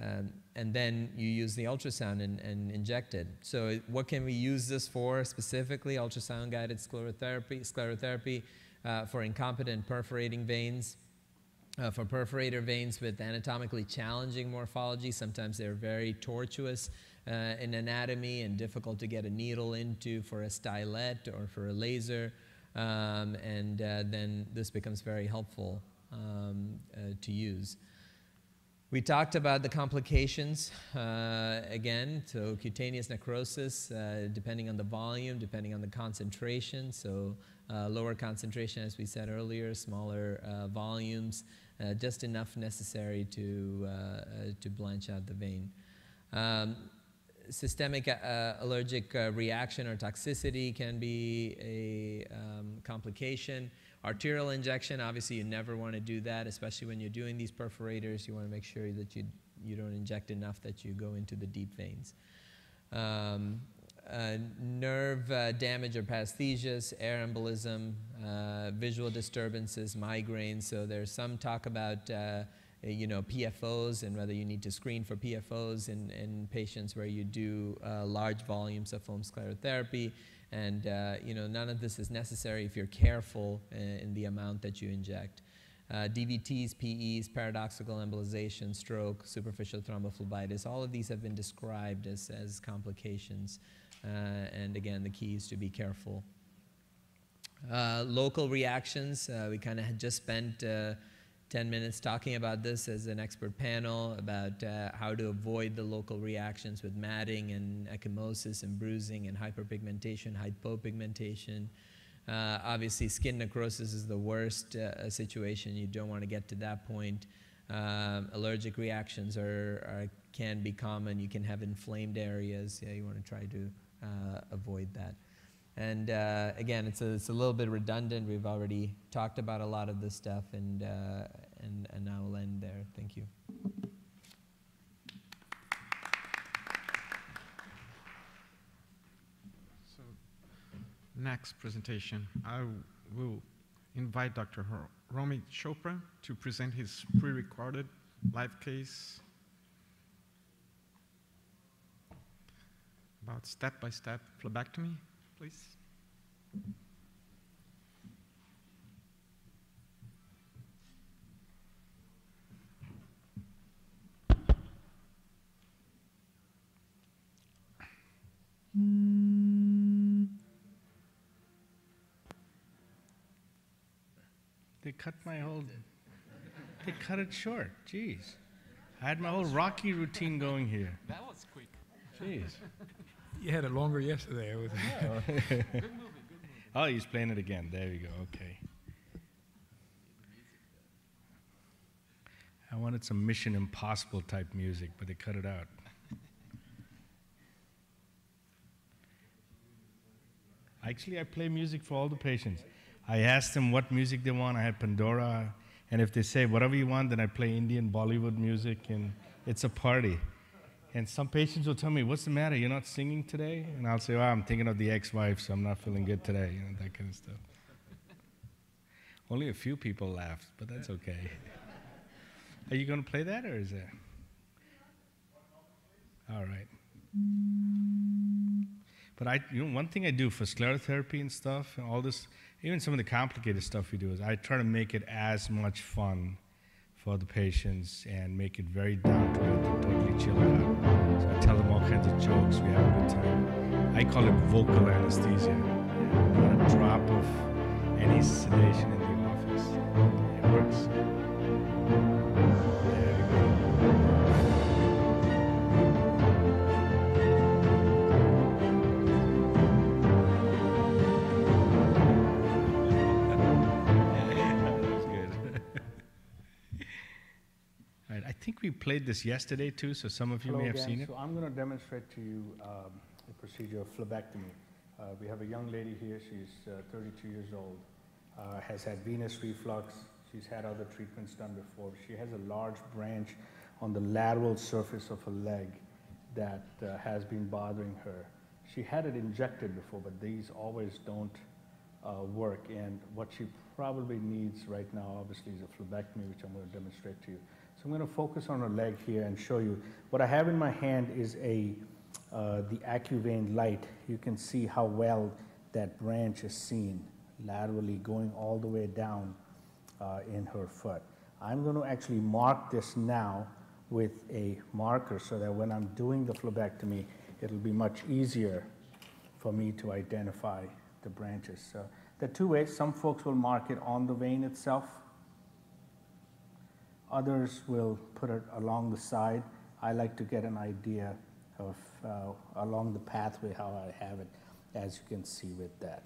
um, and then you use the ultrasound and, and, inject it. So what can we use this for specifically? Ultrasound-guided sclerotherapy, sclerotherapy uh, for incompetent perforating veins. Uh, for perforator veins with anatomically challenging morphology, sometimes they're very tortuous uh, in anatomy and difficult to get a needle into for a stylet or for a laser. Um, and uh, then this becomes very helpful um, uh, to use. We talked about the complications uh, again, so cutaneous necrosis, uh, depending on the volume, depending on the concentration. So, uh, lower concentration, as we said earlier, smaller uh, volumes, uh, just enough necessary to, uh, to blanch out the vein. Um, systemic allergic reaction or toxicity can be a um, complication. Arterial injection, obviously you never want to do that, especially when you're doing these perforators. You want to make sure that you, you don't inject enough that you go into the deep veins. Um, uh, nerve uh, damage or paresthesias, air embolism, uh, visual disturbances, migraines. So there's some talk about uh, you know, PFOs and whether you need to screen for PFOs in, in patients where you do uh, large volumes of foam sclerotherapy. And uh, you know, none of this is necessary if you're careful in, uh, the amount that you inject. Uh, DVTs, PEs, paradoxical embolization, stroke, superficial thrombophlebitis, all of these have been described as, as complications. Uh, and again, the key is to be careful. Uh, local reactions, uh, we kind of had just spent 10 minutes talking about this as an expert panel about uh, how to avoid the local reactions with matting and ecchymosis and bruising and hyperpigmentation, hypopigmentation. Uh, obviously, skin necrosis is the worst uh, situation. You don't want to get to that point. Um, allergic reactions are, are, can be common. You can have inflamed areas. Yeah, you want to try to uh, avoid that. And uh, again, it's a, it's a little bit redundant. We've already talked about a lot of this stuff, and, uh, and, and now we'll end there. Thank you. So, next presentation, I will invite Dr. Romy Chopra to present his pre-recorded live case about step-by-step phlebectomy please. Hmm. They cut my whole. They cut it short. Jeez. I had my whole Rocky routine going here. That was quick. Jeez. You had it longer yesterday. It was oh. good movie, good movie. Oh, he's playing it again. There you go. Okay. I wanted some Mission Impossible type music, but they cut it out. Actually, I play music for all the patients. I ask them what music they want. I have Pandora, and if they say whatever you want, then I play Indian Bollywood music, and it's a party. And some patients will tell me, What's the matter? You're not singing today? And I'll say, Well, I'm thinking of the ex wife, so I'm not feeling good today, you know, that kind of stuff. Only a few people laughed, but that's okay. Are you going to play that, or is it? All right. But I, you know, one thing I do for sclerotherapy and stuff, and all this, even some of the complicated stuff we do, is I try to make it as much fun for the patients and make it very down to earth, totally chill out. So I tell them all kinds of jokes. We have a good time. I call it vocal anesthesia. Not a drop played this yesterday too, so some of you Hello may have again. seen it. So I'm going to demonstrate to you um, the procedure of phlebectomy. Uh, we have a young lady here, she's uh, 32 years old, uh, has had venous reflux, she's had other treatments done before. She has a large branch on the lateral surface of her leg that uh, has been bothering her. She had it injected before, but these always don't uh, work. And what she probably needs right now, obviously, is a phlebectomy, which I'm going to demonstrate to you. So I'm going to focus on her leg here and show you. What I have in my hand is a uh, the AccuVein light. You can see how well that branch is seen laterally going all the way down uh, in her foot. I'm going to actually mark this now with a marker so that when I'm doing the phlebectomy, it'll be much easier for me to identify the branches. So there are two ways. Some folks will mark it on the vein itself Others will put it along the side. I like to get an idea of uh, along the pathway how I have it, as you can see with that.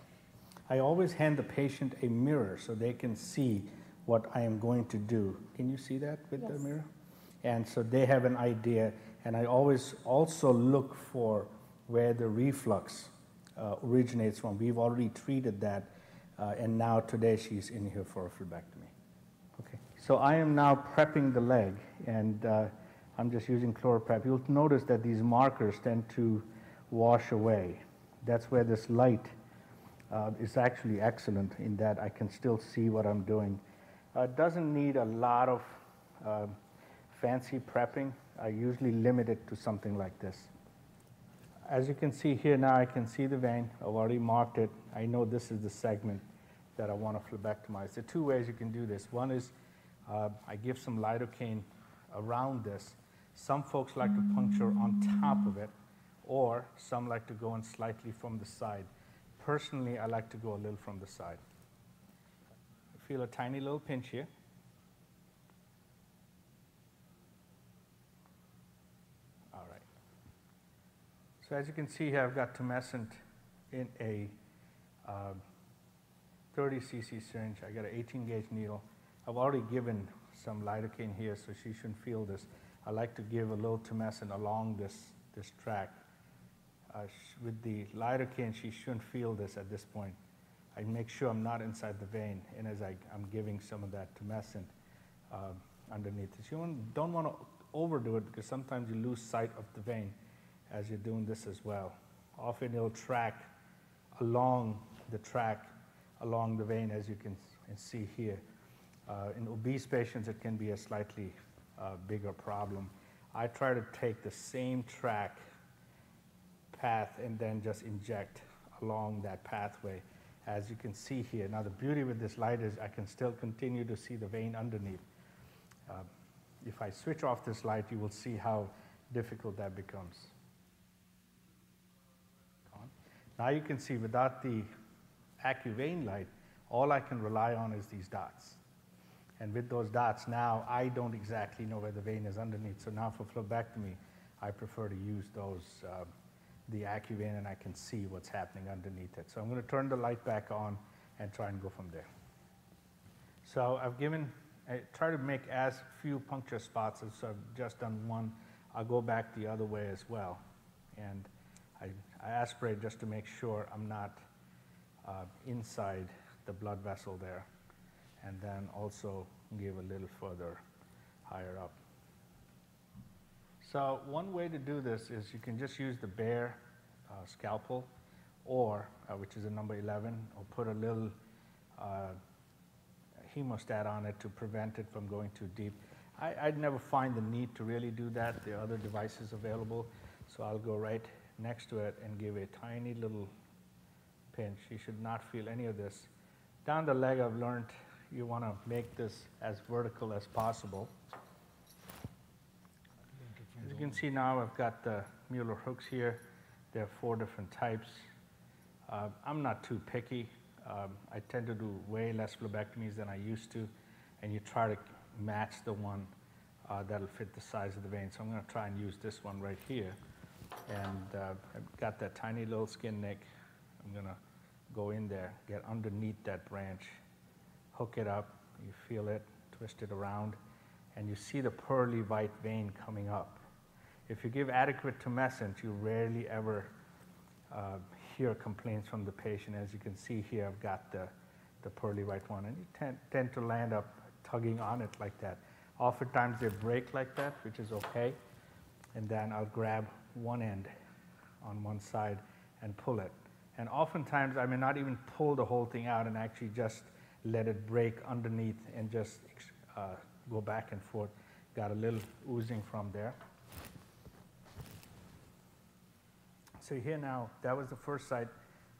I always hand the patient a mirror so they can see what I am going to do. Can you see that with yes. the mirror? And so they have an idea. And I always also look for where the reflux uh, originates from. We've already treated that, uh, and now today she's in here for a phlebectomy. So I am now prepping the leg, and uh, I'm just using ChloraPrep. You'll notice that these markers tend to wash away. That's where this light uh, is actually excellent in that I can still see what I'm doing. Uh, it doesn't need a lot of uh, fancy prepping. I usually limit it to something like this. As you can see here now, I can see the vein. I've already marked it. I know this is the segment that I want to phlebectomize. There are two ways you can do this. One is uh, I give some lidocaine around this. Some folks like to puncture on top of it, or some like to go in slightly from the side. Personally, I like to go a little from the side. Feel a tiny little pinch here. All right. So as you can see here, I've got tumescent in a uh, 30 cc syringe. I got an 18 gauge needle. I've already given some lidocaine here, so she shouldn't feel this. I like to give a little tumescent along this, this track. Uh, with the lidocaine, she shouldn't feel this at this point. I make sure I'm not inside the vein, and as I, I'm giving some of that tumescent um, underneath. You don't want to overdo it because sometimes you lose sight of the vein as you're doing this as well. Often it'll track along the track, along the vein, as you can see here. Uh, in obese patients, it can be a slightly uh, bigger problem. I try to take the same track path and then just inject along that pathway, as you can see here. Now, the beauty with this light is I can still continue to see the vein underneath. Uh, if I switch off this light, you will see how difficult that becomes. Now you can see without the AccuVein light, all I can rely on is these dots. And with those dots now, I don't exactly know where the vein is underneath. So now for phlebectomy, I prefer to use those, uh, the AccuVein, and I can see what's happening underneath it. So I'm going to turn the light back on and try and go from there. So I've given, I try to make as few puncture spots as I've just done one. I'll go back the other way as well. And I, I aspirate just to make sure I'm not uh, inside the blood vessel there. And then also give a little further higher up. So one way to do this is you can just use the bare uh, scalpel or, uh, which is a number 11, or put a little uh, hemostat on it to prevent it from going too deep. I, I'd never find the need to really do that. There are other devices available. So I'll go right next to it and give a tiny little pinch. You should not feel any of this. Down the leg, I've learned you want to make this as vertical as possible. As you can see now, I've got the Mueller hooks here. There are four different types. Uh, I'm not too picky. Um, I tend to do way less phlebectomies than I used to, and you try to match the one uh, that'll fit the size of the vein. So I'm going to try and use this one right here. And uh, I've got that tiny little skin nick. I'm going to go in there, get underneath that branch, hook it up. You feel it, twist it around, and you see the pearly white vein coming up. If you give adequate tumescent, you rarely ever uh, hear complaints from the patient. As you can see here, I've got the, the pearly white one, and you tend, tend to land up tugging on it like that. Oftentimes they break like that, which is okay, and then I'll grab one end on one side and pull it. And oftentimes I may not even pull the whole thing out and actually just let it break underneath and just uh, go back and forth. Got a little oozing from there. So here now, that was the first site.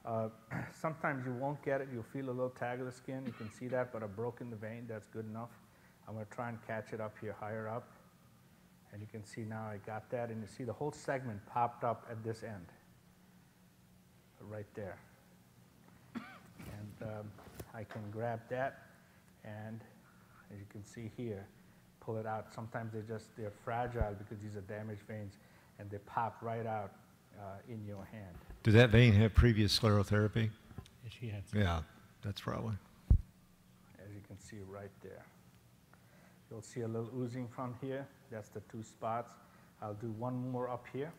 Uh, sometimes you won't get it. You'll feel a little tag of the skin. You can see that, but I've broken the vein. That's good enough. I'm going to try and catch it up here higher up. And you can see now I got that, and you see the whole segment popped up at this end, right there. And um, I can grab that, and as you can see here, pull it out. Sometimes they're just, they're fragile because these are damaged veins, and they pop right out uh, in your hand. Did that vein have previous sclerotherapy? Yeah, she had Yeah, that's probably. as you can see right there. You'll see a little oozing from here. That's the two spots. I'll do one more up here.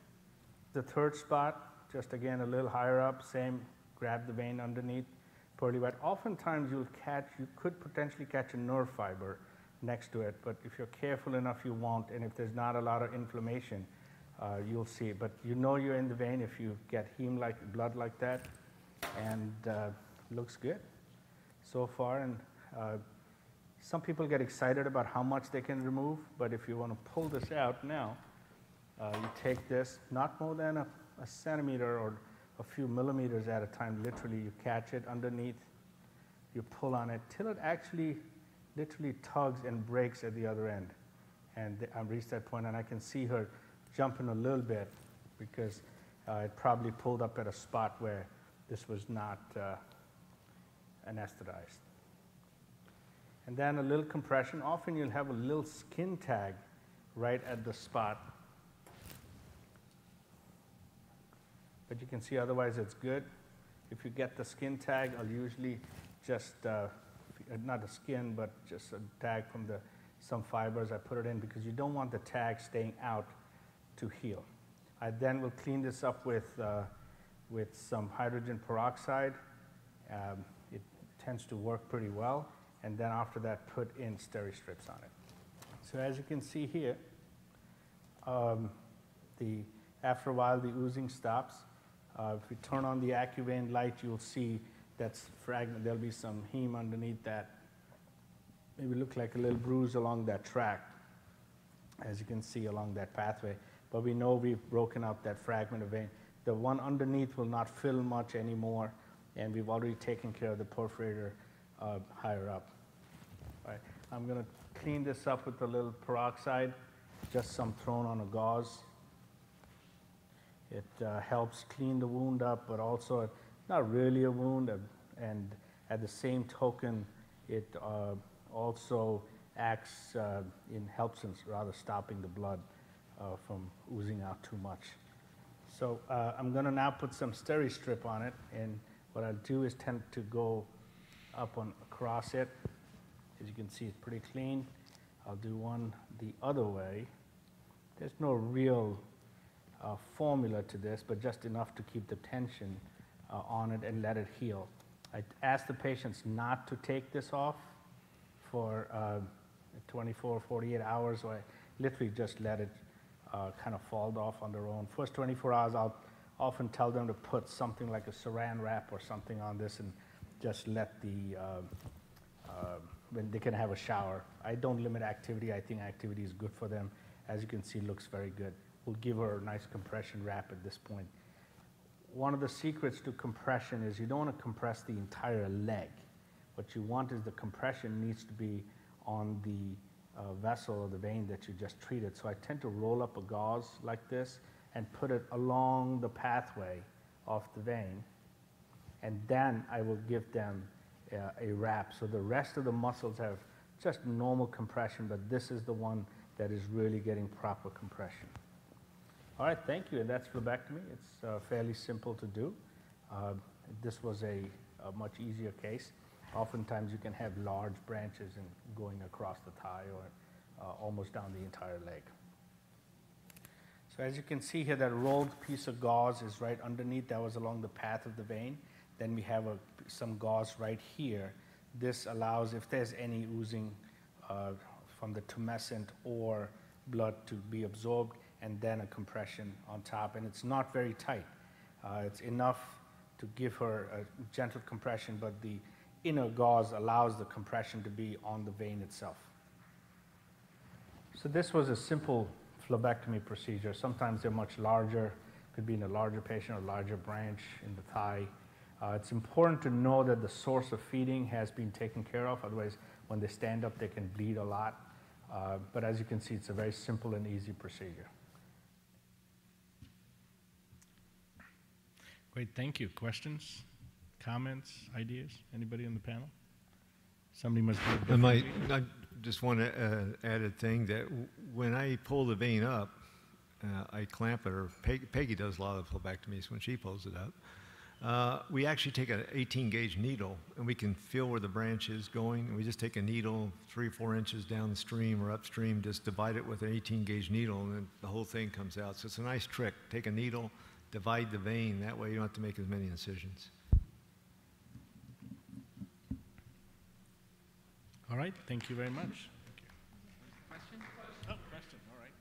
The third spot, just again a little higher up, same, grab the vein underneath, white. Oftentimes you'll catch, you could potentially catch a nerve fiber next to it, but if you're careful enough, you won't. And if there's not a lot of inflammation, uh, you'll see. But you know you're in the vein if you get heme like blood like that, and uh, looks good so far. And uh, some people get excited about how much they can remove, but if you want to pull this out now, uh, you take this, not more than a, a centimeter or a few millimeters at a time, literally, you catch it underneath, you pull on it till it actually literally tugs and breaks at the other end. And I've reached that point, and I can see her jumping a little bit because uh, it probably pulled up at a spot where this was not uh, anesthetized. And then a little compression. Often you'll have a little skin tag right at the spot. But you can see otherwise it's good. If you get the skin tag, I'll usually just, uh, not the skin, but just a tag from the, some fibers. I put it in because you don't want the tag staying out to heal. I then will clean this up with, uh, with some hydrogen peroxide. Um, it tends to work pretty well. And then after that, put in steri-strips on it. So as you can see here, um, the, after a while, the oozing stops. Uh, if you turn on the AccuVein light, you'll see that's fragment. There'll be some heme underneath that. Maybe look like a little bruise along that track, as you can see along that pathway. But we know we've broken up that fragment of vein. The one underneath will not fill much anymore, and we've already taken care of the perforator uh, higher up. All right. I'm going to clean this up with a little peroxide, just some thrown on a gauze. It uh, helps clean the wound up, but also not really a wound. uh, And at the same token, it uh, also acts uh, in helps in rather stopping the blood uh, from oozing out too much. So uh, I'm going to now put some steri strip on it, and what I'll do is tend to go up on across it. As you can see, it's pretty clean. I'll do one the other way. There's no real uh, formula to this, but just enough to keep the tension uh, on it and let it heal. I ask the patients not to take this off for uh, 24, 48 hours, or I literally just let it uh, kind of fall off on their own. First 24 hours, I'll often tell them to put something like a saran wrap or something on this and just let the, uh, uh, when they can have a shower. I don't limit activity. I think activity is good for them. As you can see, looks very good. We'll give her a nice compression wrap at this point. One of the secrets to compression is you don't want to compress the entire leg. What you want is the compression needs to be on the uh, vessel or the vein that you just treated. So I tend to roll up a gauze like this and put it along the pathway of the vein. And then I will give them uh, a wrap. So the rest of the muscles have just normal compression, but this is the one that is really getting proper compression. All right, thank you. And that's phlebectomy. It's uh, fairly simple to do. Uh, this was a, a, much easier case. Oftentimes you can have large branches and going across the thigh or uh, almost down the entire leg. So as you can see here, that rolled piece of gauze is right underneath. That was along the path of the vein. Then we have a, some gauze right here. This allows, if there's any oozing uh, from the tumescent or blood to be absorbed, and then a compression on top. And it's not very tight. Uh, it's enough to give her a gentle compression, but the inner gauze allows the compression to be on the vein itself. So this was a simple phlebectomy procedure. Sometimes they're much larger, could be in a larger patient or larger branch in the thigh. Uh, it's important to know that the source of feeding has been taken care of, otherwise when they stand up they can bleed a lot. Uh, but as you can see, it's a very simple and easy procedure. Great, thank you. Questions, comments, ideas? Anybody on the panel? Somebody must be. I might, I just want to uh, add a thing that w- when I pull the vein up, uh, I clamp it, or Peggy, Peggy does a lot of phlebectomies when she pulls it up. Uh, we actually take an 18 gauge needle and we can feel where the branch is going. And we just take a needle three or four inches downstream or upstream, just divide it with an 18 gauge needle, and then the whole thing comes out. So it's a nice trick. Take a needle, divide the vein. That way you don't have to make as many incisions. All right, thank you very much. Question? Oh, question, all right.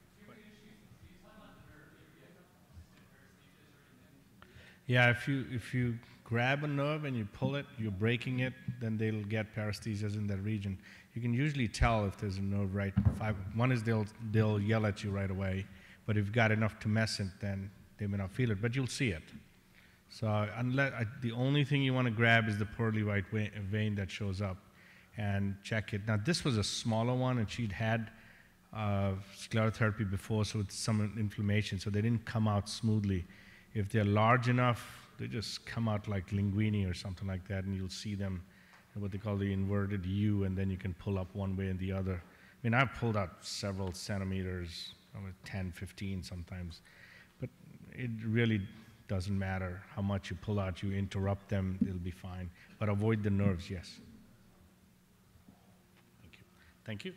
Yeah, if you, if you grab a nerve and you pull it, you're breaking it, then they'll get paresthesias in that region. You can usually tell if there's a nerve right. Five, one is they'll, they'll yell at you right away, but if you've got enough tumescent, then they may not feel it, but you'll see it. So unless, the only thing you want to grab is the pearly white vein that shows up and check it. Now, this was a smaller one, and she'd had uh, sclerotherapy before, so it's some inflammation, so they didn't come out smoothly. If they're large enough, they just come out like linguini or something like that, and you'll see them what they call the inverted U, and then you can pull up one way and the other. I mean, I've pulled out several centimeters, 10, 15 sometimes, it really doesn't matter how much you pull out, you interrupt them, it'll be fine. But avoid the nerves, yes. Thank you. Thank you.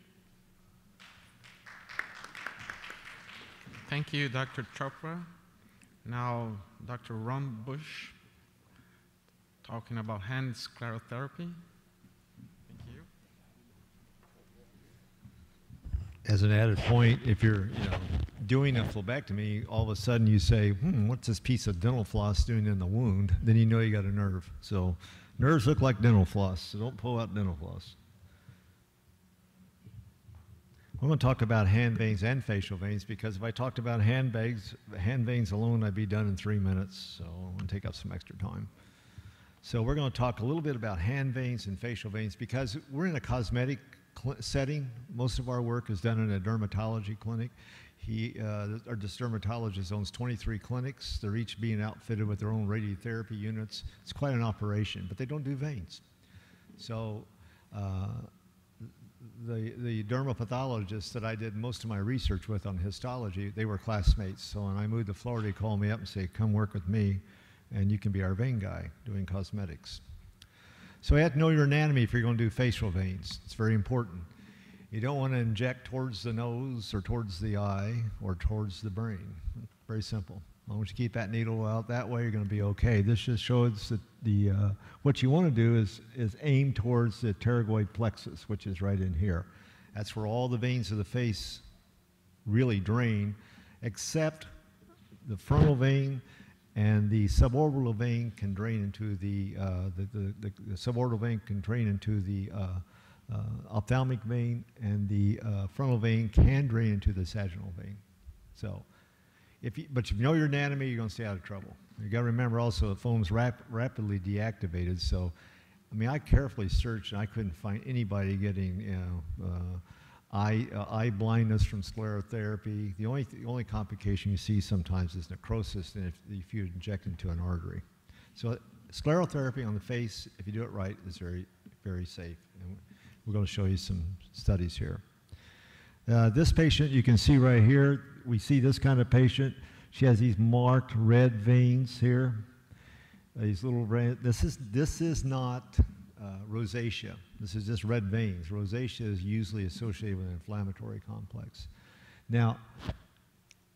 Thank you, Dr. Chopra. Now, Dr. Ron Bush, talking about hand sclerotherapy. Thank you. As an added point, if you're you know, doing a phlebectomy, all of a sudden you say, hmm, what's this piece of dental floss doing in the wound? Then you know you got a nerve. So nerves look like dental floss, so don't pull out dental floss. I'm going to talk about hand veins and facial veins because if I talked about hand veins, hand veins alone, I'd be done in three minutes. So I'm going to take up some extra time. So we're going to talk a little bit about hand veins and facial veins because we're in a cosmetic setting. Most of our work is done in a dermatology clinic. He, uh, our dermatologist owns 23 clinics. They're each being outfitted with their own radiotherapy units. It's quite an operation, but they don't do veins. So uh, the, the dermapathologists that I did most of my research with on histology, they were classmates. So when I moved to Florida, he called me up and said, come work with me, and you can be our vein guy doing cosmetics. So you have to know your anatomy if you're going to do facial veins. It's very important. You don't want to inject towards the nose or towards the eye or towards the brain. Very simple. As long as you keep that needle out that way, you're going to be okay. This just shows that the uh, what you want to do is is aim towards the pterygoid plexus, which is right in here. That's where all the veins of the face really drain, except the frontal vein and the suborbital vein can drain into the, uh, the, the, the, suborbital vein can drain into the uh, ophthalmic vein, and the uh, frontal vein can drain into the sagittal vein. So if you, but if you know your anatomy, you're going to stay out of trouble. You got to remember also the foam's rap, rapidly deactivated. So, I mean, I carefully searched and I couldn't find anybody getting you know, uh, eye, uh, eye blindness from sclerotherapy. The only, the only complication you see sometimes is necrosis and if, if you inject into an artery. So sclerotherapy on the face, if you do it right, is very, very safe. And we're going to show you some studies here. Uh, this patient you can see right here, we see this kind of patient. She has these marked red veins here. Uh, these little red, this is, this is not uh, rosacea. This is just red veins. Rosacea is usually associated with an inflammatory complex. Now,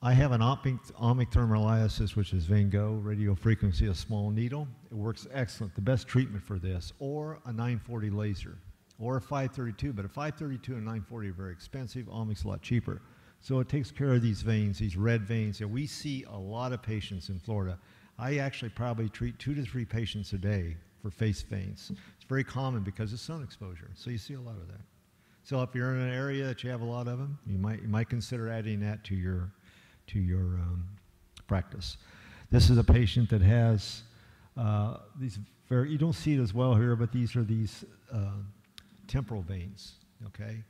I have an thermolysis, which is VeinGogh, radiofrequency, a small needle. It works excellent, the best treatment for this, or a 940 laser or a 532, but a 532 and 940 are very expensive. Ohmic's a lot cheaper. So it takes care of these veins, these red veins, and we see a lot of patients in Florida. I actually probably treat two to three patients a day for face veins. It's very common because of sun exposure, so you see a lot of that. So if you're in an area that you have a lot of them, you might, you might consider adding that to your, to your um, practice. This is a patient that has uh, these very, you don't see it as well here, but these are these uh, temporal veins, okay?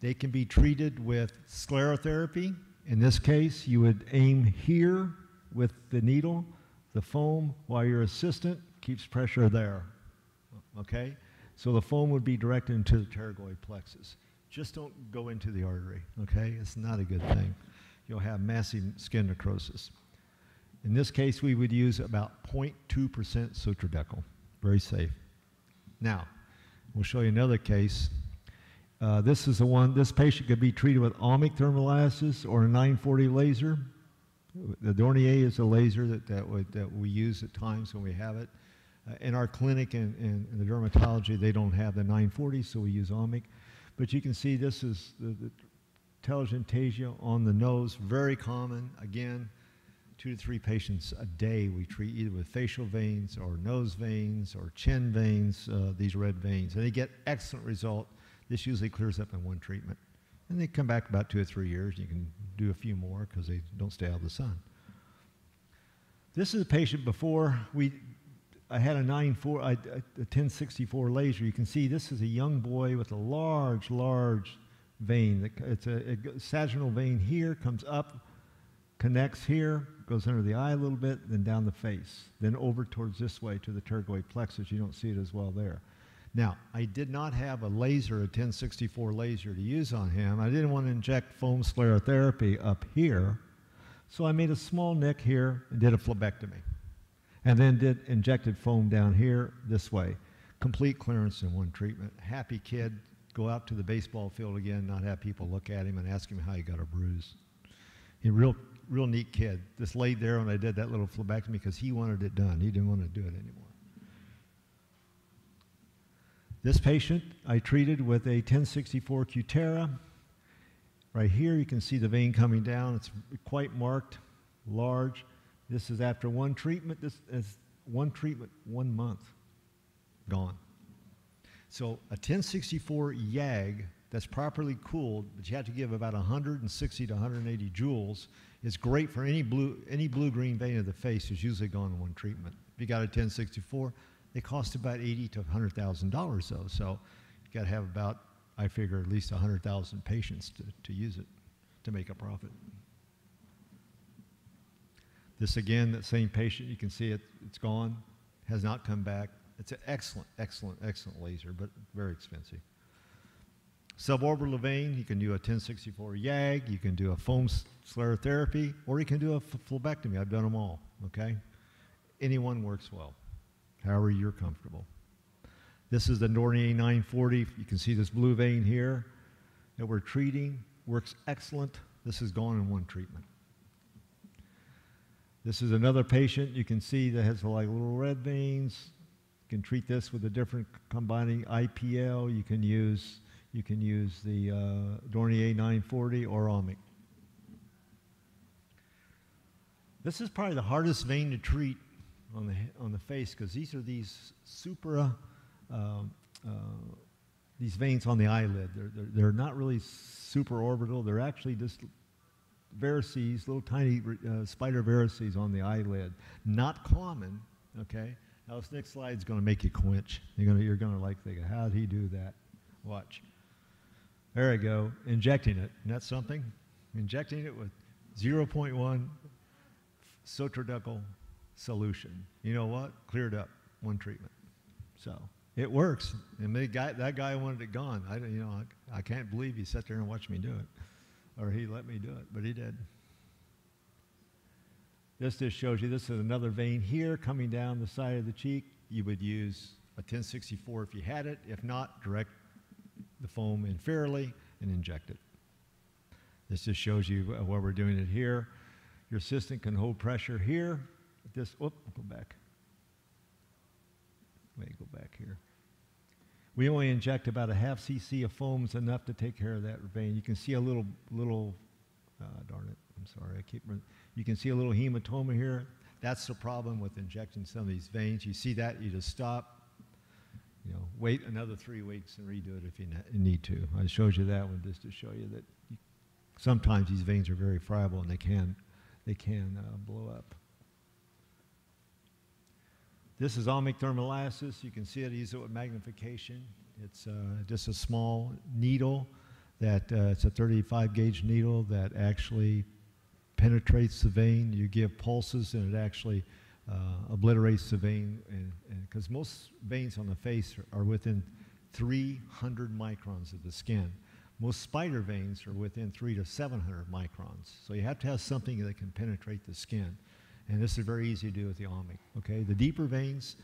They can be treated with sclerotherapy. In this case, you would aim here with the needle, the foam, while your assistant keeps pressure there, okay? So the foam would be directed into the pterygoid plexus. Just don't go into the artery, okay? It's not a good thing. You'll have massive skin necrosis. In this case, we would use about 0.2% Sotradecol. Very safe. Now, We'll show you another case. Uh, this is the one, this patient could be treated with ohmic thermolysis or a 940 laser. The Dornier is a laser that, that, would, that we use at times when we have it. Uh, in our clinic and in, in, the dermatology, they don't have the 940, so we use ohmic. But you can see this is the, the telangiectasia on the nose, very common. Again, two to three patients a day we treat either with facial veins or nose veins or chin veins, uh, these red veins. And they get excellent result. This usually clears up in one treatment. And they come back about two or three years. You can do a few more because they don't stay out of the sun. This is a patient before we, I had a 94, a, a 1064 laser. You can see this is a young boy with a large, large vein. It's a, a sagittal vein here, comes up, connects here, goes under the eye a little bit, then down the face, then over towards this way to the pterygoid plexus. You don't see it as well there. Now, I did not have a laser, a 1064 laser to use on him. I didn't want to inject foam sclerotherapy up here, so I made a small nick here and did a phlebectomy. And then did injected foam down here this way. Complete clearance in one treatment. Happy kid, go out to the baseball field again, not have people look at him and ask him how he got a bruise. He real, real neat kid. Just laid there when I did that little phlebectomy because he wanted it done. He didn't want to do it anymore. This patient I treated with a 1064 Cutera. Right here you can see the vein coming down. It's quite marked, large. This is after one treatment. This is one treatment, one month, gone. So a 1064 YAG that's properly cooled, but you have to give about 160 to 180 joules, is great for any blue any blue green vein of the face. Is usually gone in one treatment. If you got a 1064, they cost about 80 to 100 thousand dollars though. So you got to have about I figure at least 100,000 patients to, to use it to make a profit. This again, that same patient, you can see it, it's gone, has not come back. It's an excellent, excellent, excellent laser, but very expensive. Suborbital vein, you can do a 1064 YAG, you can do a foam sclerotherapy, or you can do a phlebectomy. I've done them all, okay? Anyone works well, however you're comfortable. This is the Dornier 940. You can see this blue vein here that we're treating. Works excellent. This is gone in one treatment. This is another patient you can see that has like little red veins. You can treat this with a different combining IPL. You can use you can use the uh, Dornier 940 or ohmic. This is probably the hardest vein to treat on the on the face because these are these supra um, uh, these veins on the eyelid. They're, they're, they're, not really superorbital. They're actually just varices, little tiny uh, spider varices on the eyelid. Not common, okay? Now this next slide is going to make you quench. You're going to you're going to like think, how did he do that? Watch. There we go. Injecting it. Isn't that something? Injecting it with 0.1 Sotradecol solution. You know what? Cleared up one treatment. So it works. And the guy, that guy wanted it gone. I, you know, I, I can't believe he sat there and watched me do it, or he let me do it, but he did. This just shows you, this is another vein here coming down the side of the cheek. You would use a 1064 if you had it. If not, direct the foam inferiorly and inject it. This just shows you why we're doing it here. Your assistant can hold pressure here. This, whoop, go back. Wait, go back here. We only inject about a half cc of foam is enough to take care of that vein. You can see a little, little, uh, darn it, I'm sorry, I keep, you can see a little hematoma here. That's the problem with injecting some of these veins. You see that, you just stop, you know, wait another three weeks and redo it if you need to. I showed you that one just to show you that you, sometimes these veins are very friable and they can, they can uh, blow up. This is ohmic thermolysis. You can see it, it with magnification. It's uh, just a small needle that, uh, it's a 35 gauge needle that actually penetrates the vein. You give pulses and it actually Uh, obliterates the vein. Because most veins on the face are, are within 300 microns of the skin. Most spider veins are within three to 700 microns. So you have to have something that can penetrate the skin. And this is very easy to do with the ohmic, okay? The deeper veins,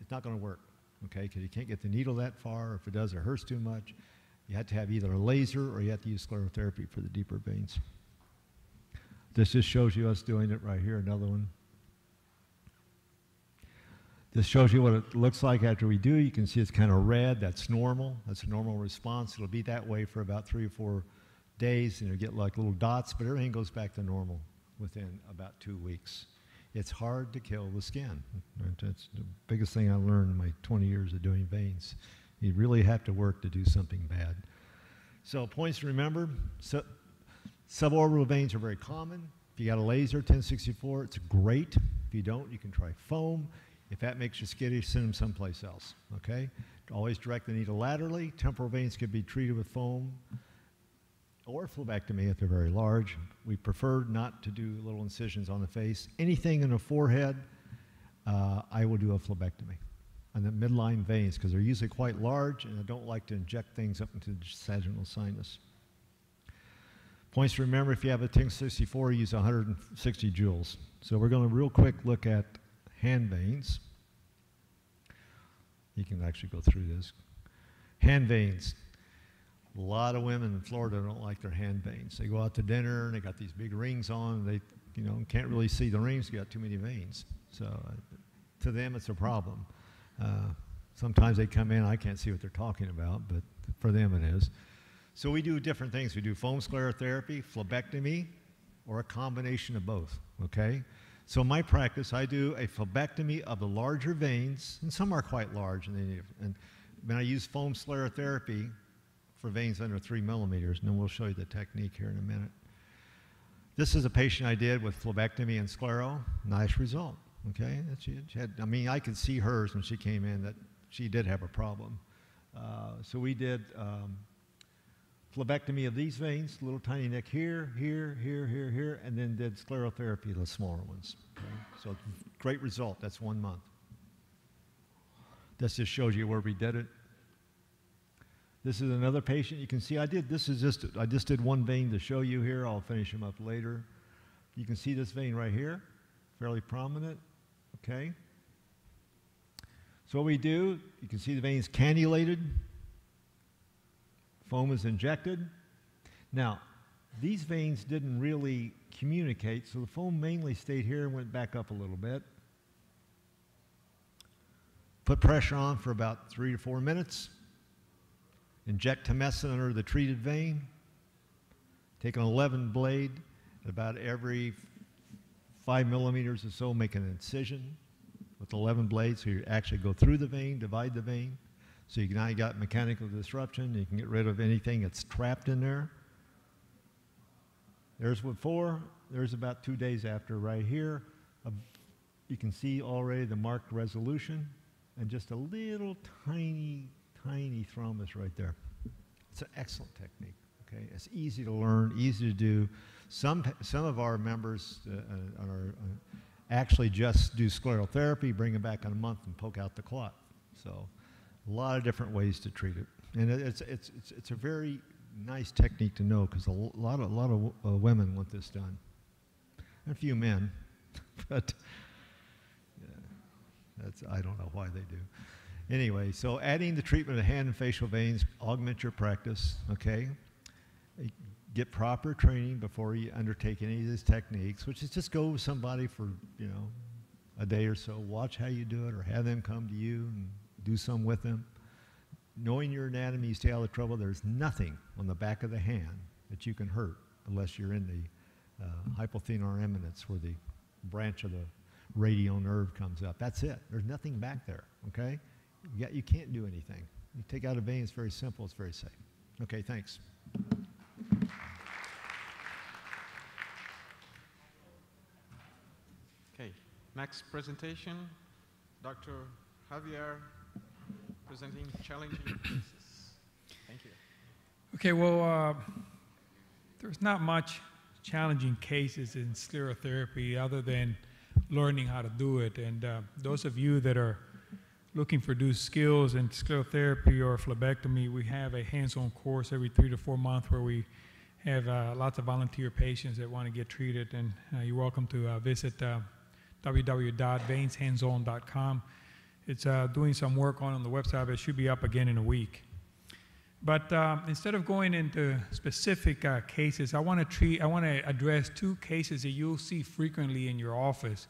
it's not going to work, okay? Because you can't get the needle that far. If it does, it hurts too much. You have to have either a laser or you have to use sclerotherapy for the deeper veins. This just shows you us doing it right here, another one. This shows you what it looks like after we do. You can see it's kind of red. That's normal. That's a normal response. It'll be that way for about three or four days, and you'll get like little dots, but everything goes back to normal within about two weeks. It's hard to kill the skin. That's the biggest thing I learned in my 20 years of doing veins. You really have to work to do something bad. So points to remember, so, suborbital veins are very common. If you got a laser 1064, it's great. If you don't, you can try foam. If that makes you skittish, send them someplace else, okay? Always direct the needle laterally. Temporal veins can be treated with foam or phlebectomy if they're very large. We prefer not to do little incisions on the face. Anything in the forehead, uh, I will do a phlebectomy on the midline veins because they're usually quite large and I don't like to inject things up into the sagittal sinus. Points to remember if you have a 1064, use 160 joules. So we're going to real quick look at hand veins. You can actually go through this. Hand veins. A lot of women in Florida don't like their hand veins. They go out to dinner and they got these big rings on. They, you know, can't really see the rings. You got too many veins. So uh, to them, it's a problem. Uh, sometimes they come in, I can't see what they're talking about, but for them it is. So we do different things. We do foam sclerotherapy, phlebectomy, or a combination of both. Okay. So in my practice, I do a phlebectomy of the larger veins, and some are quite large, and, and when I use foam sclerotherapy for veins under three millimeters, and then we'll show you the technique here in a minute. This is a patient I did with phlebectomy and sclero. Nice result. Okay, she, she had, I mean, I could see hers when she came in that she did have a problem. Uh, so we did um, phlebectomy of these veins, little tiny neck here, here, here, here, here, and then did sclerotherapy of the smaller ones. Okay? So great result. That's one month. This just shows you where we did it. This is another patient. You can see I did, this is just, I just did one vein to show you here. I'll finish them up later. You can see this vein right here, fairly prominent, okay? So what we do, you can see the veins cannulated. Foam is injected. Now, these veins didn't really communicate, so the foam mainly stayed here and went back up a little bit. Put pressure on for about three to four minutes. Inject tumescent under the treated vein. Take an 11 blade at about every five millimeters or so, make an incision with 11 blades so you actually go through the vein, divide the vein. So you now you got mechanical disruption. You can get rid of anything that's trapped in there. There's what four. There's about two days after right here. You can see already the marked resolution and just a little tiny, tiny thrombus right there. It's an excellent technique. Okay, it's easy to learn, easy to do. Some some of our members uh, uh are uh, actually just do sclerotherapy, bring them back in a month, and poke out the clot. So a lot of different ways to treat it. And it's, it's, it's, it's a very nice technique to know because a lot of, a lot of uh, women want this done. And a few men, but yeah, that's, I don't know why they do. Anyway, so adding the treatment of hand and facial veins augment your practice, okay? Get proper training before you undertake any of these techniques, which is just go with somebody for, you know, a day or so, watch how you do it, or have them come to you and do some with them. Knowing your anatomy, you stay out of trouble. There's nothing on the back of the hand that you can hurt unless you're in the uh, hypothenar eminence where the branch of the radial nerve comes up. That's it. There's nothing back there, okay? You, got, you can't do anything. You take out a vein, it's very simple, it's very safe. Okay, thanks. Okay, next presentation, Dr. Javier presenting challenging cases. Thank you. Okay, well, uh, there's not much challenging cases in sclerotherapy other than learning how to do it. And uh, those of you that are looking for new skills in sclerotherapy or phlebectomy, we have a hands-on course every three to four months where we have uh, lots of volunteer patients that want to get treated. And uh, you're welcome to uh, visit uh, www.veinshandson.com it's uh, doing some work on on the website, it should be up again in a week. But uh, instead of going into specific uh, cases, I want to treat, I want to address two cases that you'll see frequently in your office,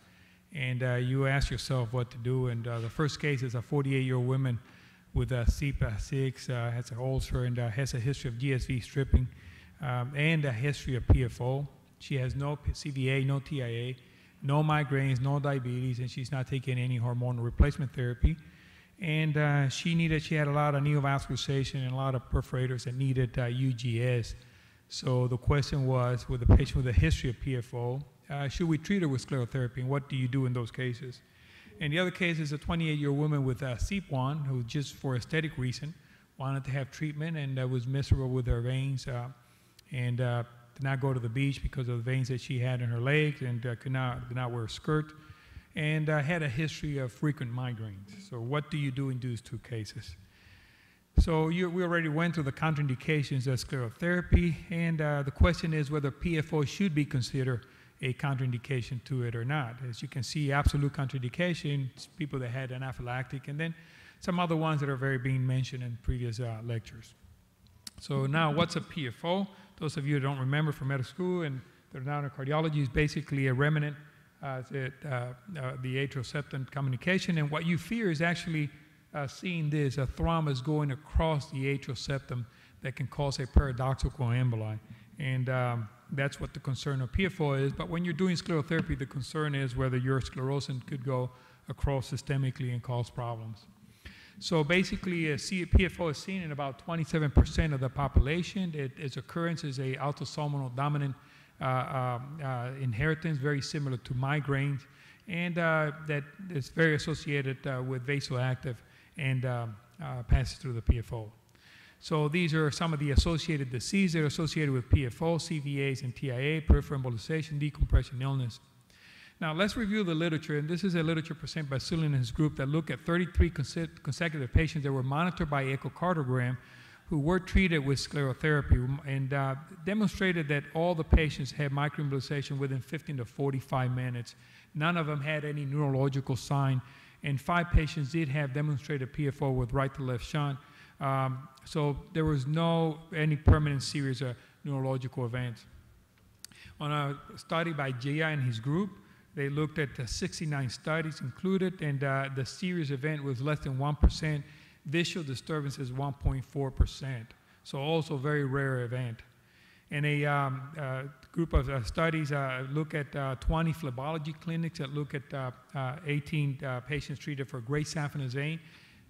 and uh, you ask yourself what to do. And uh, the first case is a 48-year-old woman with a CEAP6, uh, has an ulcer, and has a history of GSV stripping, um, and a history of PFO. She has no CVA, no TIA, no migraines, no diabetes, and she's not taking any hormonal replacement therapy. And uh, she needed, she had a lot of neovascularization and a lot of perforators that needed uh, UGS. So the question was, with a patient with a history of PFO, uh, should we treat her with sclerotherapy, and what do you do in those cases? And the other case is a 28-year woman with uh, CEP1 who just for aesthetic reason wanted to have treatment and uh, was miserable with her veins uh, and uh, did not go to the beach because of the veins that she had in her legs and uh, could not, not wear a skirt and had a history of frequent migraines. So what do you do in these two cases? So you, we already went through the contraindications of sclerotherapy, and uh, the question is whether PFO should be considered a contraindication to it or not. As you can see, absolute contraindication, people that had anaphylactic, and then some other ones that are very being mentioned in previous uh, lectures. So now, what's a PFO? Those of you who don't remember from medical school and they're now in cardiology is basically a remnant, uh, uh, uh, the atrial septum communication, and what you fear is actually uh, seeing this, a thrombus going across the atrial septum that can cause a paradoxical emboli. And um, that's what the concern of PFO is. But when you're doing sclerotherapy, the concern is whether your sclerosing could go across systemically and cause problems. So basically, PFO is seen in about 27% of the population. It, its occurrence is a autosomal dominant uh, uh, uh, inheritance, very similar to migraines, and uh, that is very associated uh, with vasoactive and um, passes through the PFO. So these are some of the associated diseases that are associated with PFO, CVAs, and TIA, peripheral embolization, decompression illness. Now let's review the literature, and this is a literature presented by Sulin and his group that looked at 33 consecutive patients that were monitored by echocardiogram who were treated with sclerotherapy and uh, demonstrated that all the patients had microembolization within 15 to 45 minutes. None of them had any neurological sign, and five patients did have demonstrated PFO with right to left shunt. Um, so there was no any permanent series of neurological events. On a study by Jia and his group, they looked at the 69 studies included, and uh, the serious event was less than 1%. Visual disturbance is 1.4%. So also very rare event. And a um, uh, group of uh, studies uh, look at uh, 20 phlebology clinics that look at 18 patients treated for great saphenous vein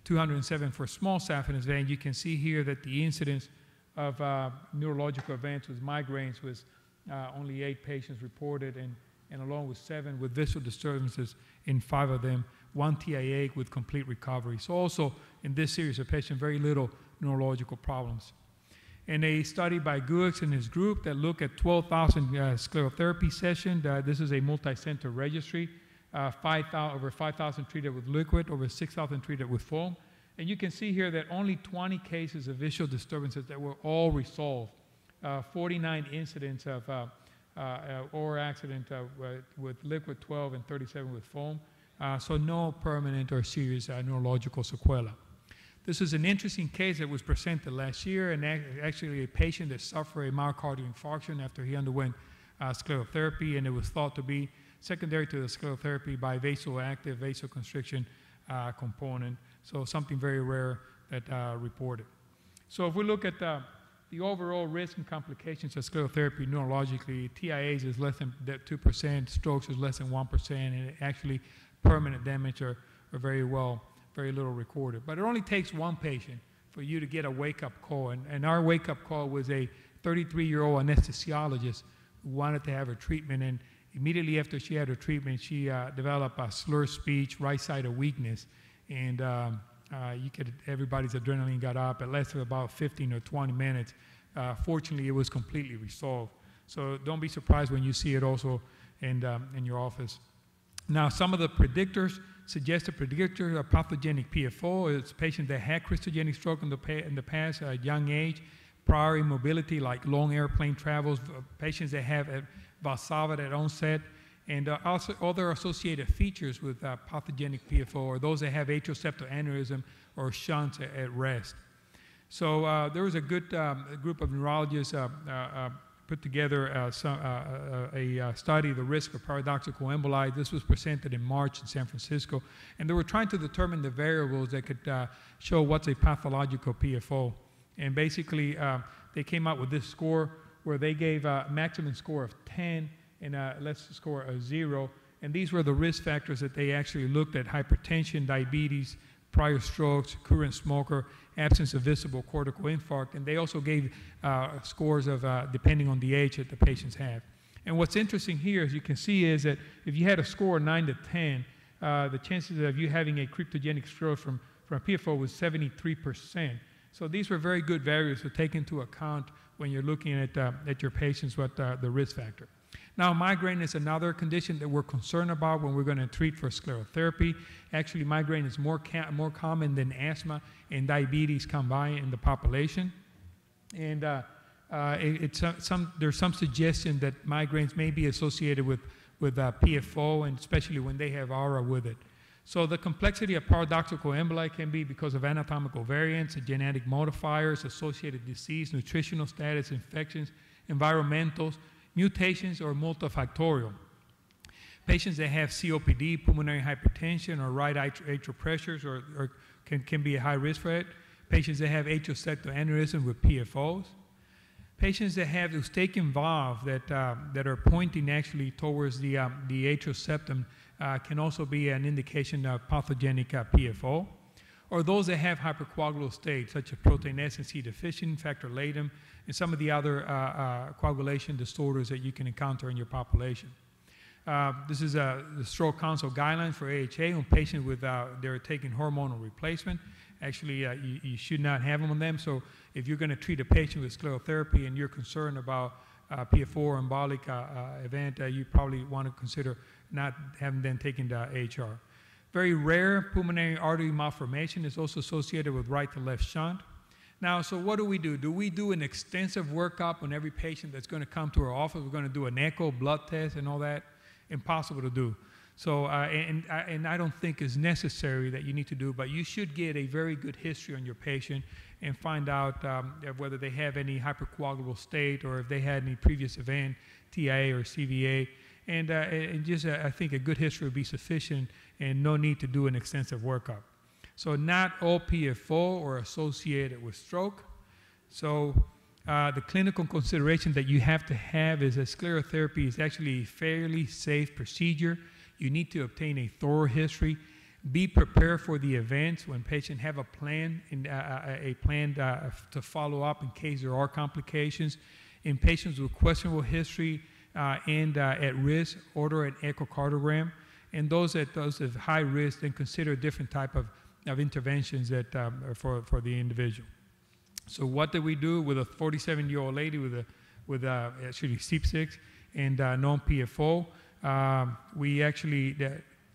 207 for small saphenous vein, you can see here that the incidence of uh, neurological events with migraines was uh, only eight patients reported, and, and along with seven with visual disturbances in five of them, one TIA with complete recovery. So also in this series of patients, very little neurological problems. In a study by Guex and his group that looked at 12,000 uh, sclerotherapy sessions, uh, this is a multi-center registry, uh, 5, over 5,000 treated with liquid, over 6,000 treated with foam. And you can see here that only 20 cases of visual disturbances that were all resolved. Uh, 49 incidents of uh, uh, uh or accident uh, with liquid 12 and 37 with foam. so no permanent or serious neurological sequela. This is an interesting case that was presented last year, and actually a patient that suffered a myocardial infarction after he underwent sclerotherapy, and it was thought to be secondary to the sclerotherapy by vasoactive vasoconstriction uh, component. So something very rare that uh, reported. So if we look at the, overall risk and complications of sclerotherapy neurologically, TIAs is less than 2%, strokes is less than 1%, and actually permanent damage are, are very well, very little recorded. But it only takes one patient for you to get a wake-up call, and, and our wake-up call was a 33-year-old anesthesiologist who wanted to have a treatment, and immediately after she had her treatment, she uh, developed a slurred speech, right side of weakness, and um, uh, you could everybody's adrenaline got up. It lasted about 15 or 20 minutes. Uh, fortunately, it was completely resolved. So don't be surprised when you see it also in, um, in your office. Now, some of the predictors suggest a predictor of pathogenic PFO is patients that had cryptogenic stroke in the, in the past, at young age, prior immobility like long airplane travels, uh, patients that have Valsalva at onset, and uh, also other associated features with uh, pathogenic PFO or those that have atrial septal aneurysm or shunts at, at rest. So uh, there was a good um, group of neurologists uh, uh, uh, put together some, a study, the risk of paradoxical emboli. This was presented in March in San Francisco, and they were trying to determine the variables that could show what's a pathological PFO. And basically, they came up with this score where they gave a maximum score of 10 and let's score a zero. And these were the risk factors that they actually looked at hypertension, diabetes, prior strokes, current smoker, absence of visible cortical infarct. And they also gave uh, scores of, uh, depending on the age that the patients have. And what's interesting here, as you can see, is that if you had a score of 9 to 10, uh, the chances of you having a cryptogenic stroke from, from PFO was 73%. So these were very good variables to take into account when you're looking at, uh, at your patients with uh, the risk factor. Now, migraine is another condition that we're concerned about when we're going to treat for sclerotherapy. Actually, migraine is more, more common than asthma and diabetes combined in the population. And uh, uh, it, some, some, there's some suggestion that migraines may be associated with, with uh, PFO, and especially when they have aura with it. So the complexity of paradoxical emboli can be because of anatomical variants, genetic modifiers, associated disease, nutritional status, infections, environmentals, mutations, or multifactorial. Patients that have COPD, pulmonary hypertension, or right atrial pressures or, or can, can be a high risk for it. Patients that have atrial septal aneurysm with PFOs. Patients that have eustachian valve that, uh, that are pointing actually towards the, um, the atrial septum uh, can also be an indication of pathogenic uh, PFO. Or those that have hypercoagulable state, such as protein S and C deficient, factor Leiden, and some of the other uh, uh, coagulation disorders that you can encounter in your population. Uh, this is uh, the Stroke Council guideline for AHA on patients with uh, they're taking hormonal replacement. Actually, uh, you, you, should not have them on them. So if you're going to treat a patient with sclerotherapy and you're concerned about uh, PFO embolic event, you probably want to consider not having them taken the AHR. Very rare pulmonary artery malformation is also associated with right to left shunt. Now, so what do we do? Do we do an extensive workup on every patient that's going to come to our office? We're going to do an echo, blood test, and all that? impossible to do. So, uh, and, and I don't think it's necessary that you need to do, but you should get a very good history on your patient and find out um, whether they have any hypercoagulable state or if they had any previous event, TIA or CVA. And, uh, and just, uh, I think a good history would be sufficient and no need to do an extensive workup. So, not all PFO are associated with stroke. So, uh, the clinical consideration that you have to have is that sclerotherapy is actually a fairly safe procedure. You need to obtain a thorough history. Be prepared for the events when patients have a plan, in, uh, uh a plan uh, to follow up in case there are complications. In patients with questionable history uh, and uh, at risk, order an echocardiogram. And those at those at high risk, then consider a different type of, of interventions that um, for, for the individual. So what did we do with a 47-year-old lady with a with a, actually CEAP6 and uh, non-PFO? Um, we actually uh,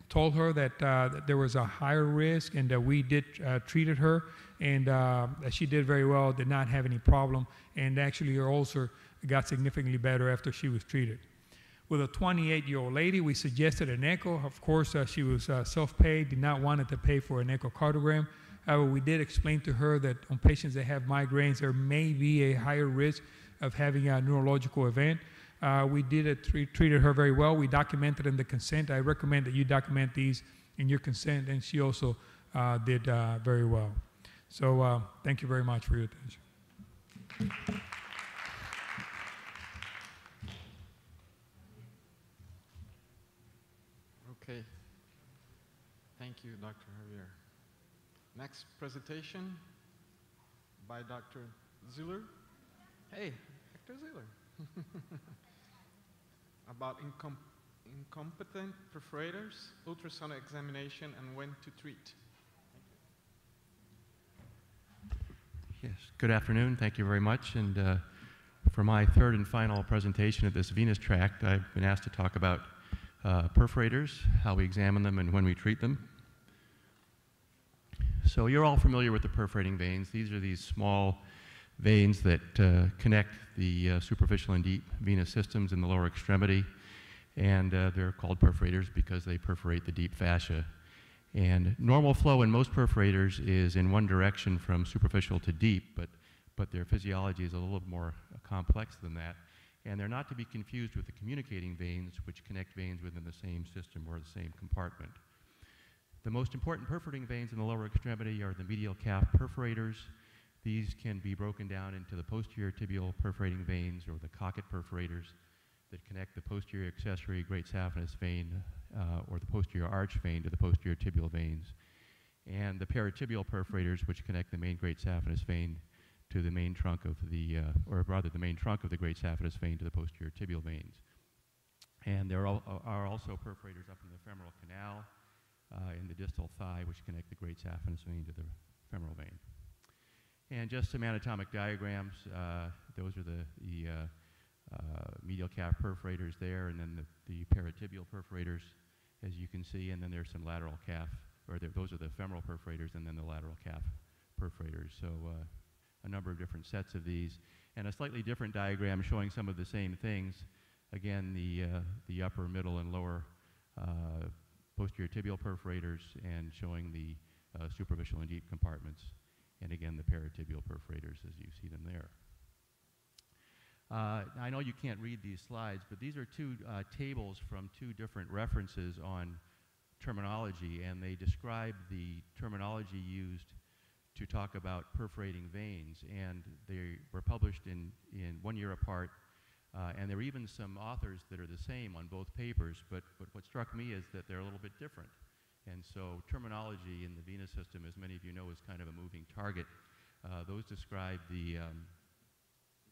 told her that, uh, that, there was a higher risk and that we did uh, treated her and uh, she did very well, did not have any problem, and actually her ulcer got significantly better after she was treated. With a 28-year-old lady, we suggested an echo. Of course, uh, she was self-paid, did not want to pay for an echocardiogram. However, we did explain to her that on patients that have migraines, there may be a higher risk of having a neurological event. Uh, we did it, treated her very well. We documented in the consent. I recommend that you document these in your consent, and she also uh, did uh, very well. So uh, thank you very much for your attention. Okay. Thank you, Dr. Javier. Next presentation by Dr. Ziller. Hey, Dr. Ziller. About incom incompetent perforators, ultrasonic examination, and when to treat. Yes, good afternoon. Thank you very much. And uh, for my third and final presentation of this venous tract, I've been asked to talk about uh, perforators, how we examine them, and when we treat them. So you're all familiar with the perforating veins. These are these small veins that uh, connect the uh, superficial and deep venous systems in the lower extremity. And uh, they're called perforators because they perforate the deep fascia. And normal flow in most perforators is in one direction from superficial to deep, but, but their physiology is a little more complex than that. And they're not to be confused with the communicating veins, which connect veins within the same system or the same compartment. The most important perforating veins in the lower extremity are the medial calf perforators. These can be broken down into the posterior tibial perforating veins or the Cockett perforators that connect the posterior accessory great saphenous vein uh, or the posterior arch vein to the posterior tibial veins. And the paratibial perforators, which connect the main great saphenous vein to the main trunk of the, uh, or rather the main trunk of the great saphenous vein to the posterior tibial veins. And there are also perforators up in the femoral canal uh, in the distal thigh, which connect the great saphenous vein to the femoral vein. And just some anatomic diagrams. Uh, those are the, the uh, uh, medial calf perforators there, and then the, the paratibial perforators, as you can see, and then there's some lateral calf, or those are the femoral perforators, and then the lateral calf perforators. So uh, a number of different sets of these, and a slightly different diagram showing some of the same things. Again, the, uh, the upper, middle, and lower posterior tibial perforators and showing the uh, superficial and deep compartments, and again, the paratibial perforators as you see them there. Uh, I know you can't read these slides, but these are two uh, tables from two different references on terminology, and they describe the terminology used to talk about perforating veins, and they were published in, in one year apart, uh, and there are even some authors that are the same on both papers, but, but what struck me is that they're a little bit different. And so terminology in the venous system, as many of you know, is kind of a moving target. Uh, those describe the, um,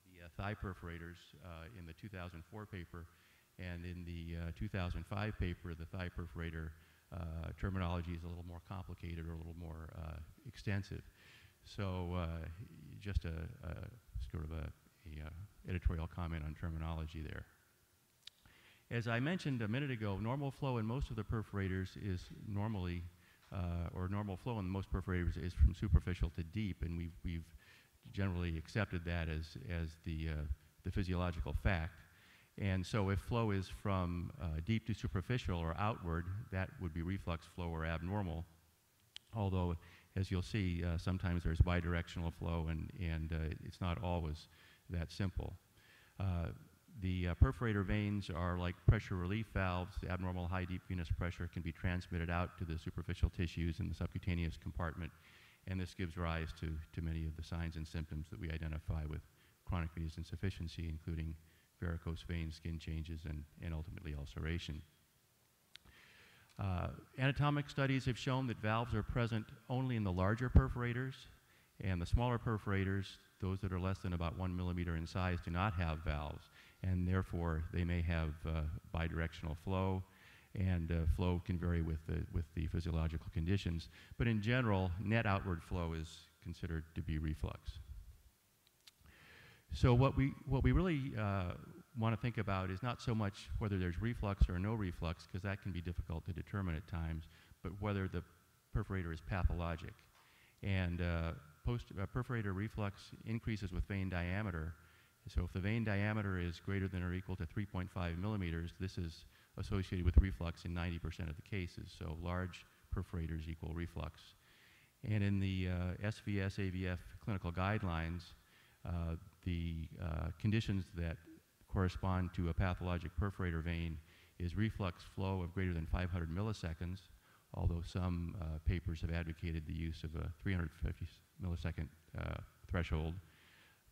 the uh, thigh perforators uh, in the 2004 paper, and in the uh, 2005 paper, the thigh perforator uh, terminology is a little more complicated or a little more extensive. So just a, a, sort of a, a editorial comment on terminology there. As I mentioned a minute ago, normal flow in most of the perforators is normally, uh, or normal flow in most perforators is from superficial to deep, and we've, we've generally accepted that as, as the, uh, the physiological fact. And so if flow is from uh, deep to superficial or outward, that would be reflux flow or abnormal. Although, as you'll see, uh, sometimes there's bidirectional flow, and, and uh, it's not always that simple. Uh, the uh, perforator veins are like pressure relief valves. The abnormal high deep venous pressure can be transmitted out to the superficial tissues in the subcutaneous compartment, and this gives rise to, to many of the signs and symptoms that we identify with chronic venous insufficiency, including varicose vein skin changes and, and ultimately ulceration. Uh, anatomic studies have shown that valves are present only in the larger perforators, and the smaller perforators, those that are less than about one millimeter in size, do not have valves, and therefore they may have uh, bidirectional flow, and uh, flow can vary with the, with the physiological conditions. But in general, net outward flow is considered to be reflux. So what we, what we really uh, want to think about is not so much whether there's reflux or no reflux, because that can be difficult to determine at times, but whether the perforator is pathologic. And uh, post, uh, perforator reflux increases with vein diameter. So if the vein diameter is greater than or equal to 3.5 millimeters, this is associated with reflux in 90% of the cases. So large perforators equal reflux. And in the uh, SVS AVF clinical guidelines, uh, the uh, conditions that correspond to a pathologic perforator vein is reflux flow of greater than 500 milliseconds, although some uh, papers have advocated the use of a 350 millisecond uh, threshold,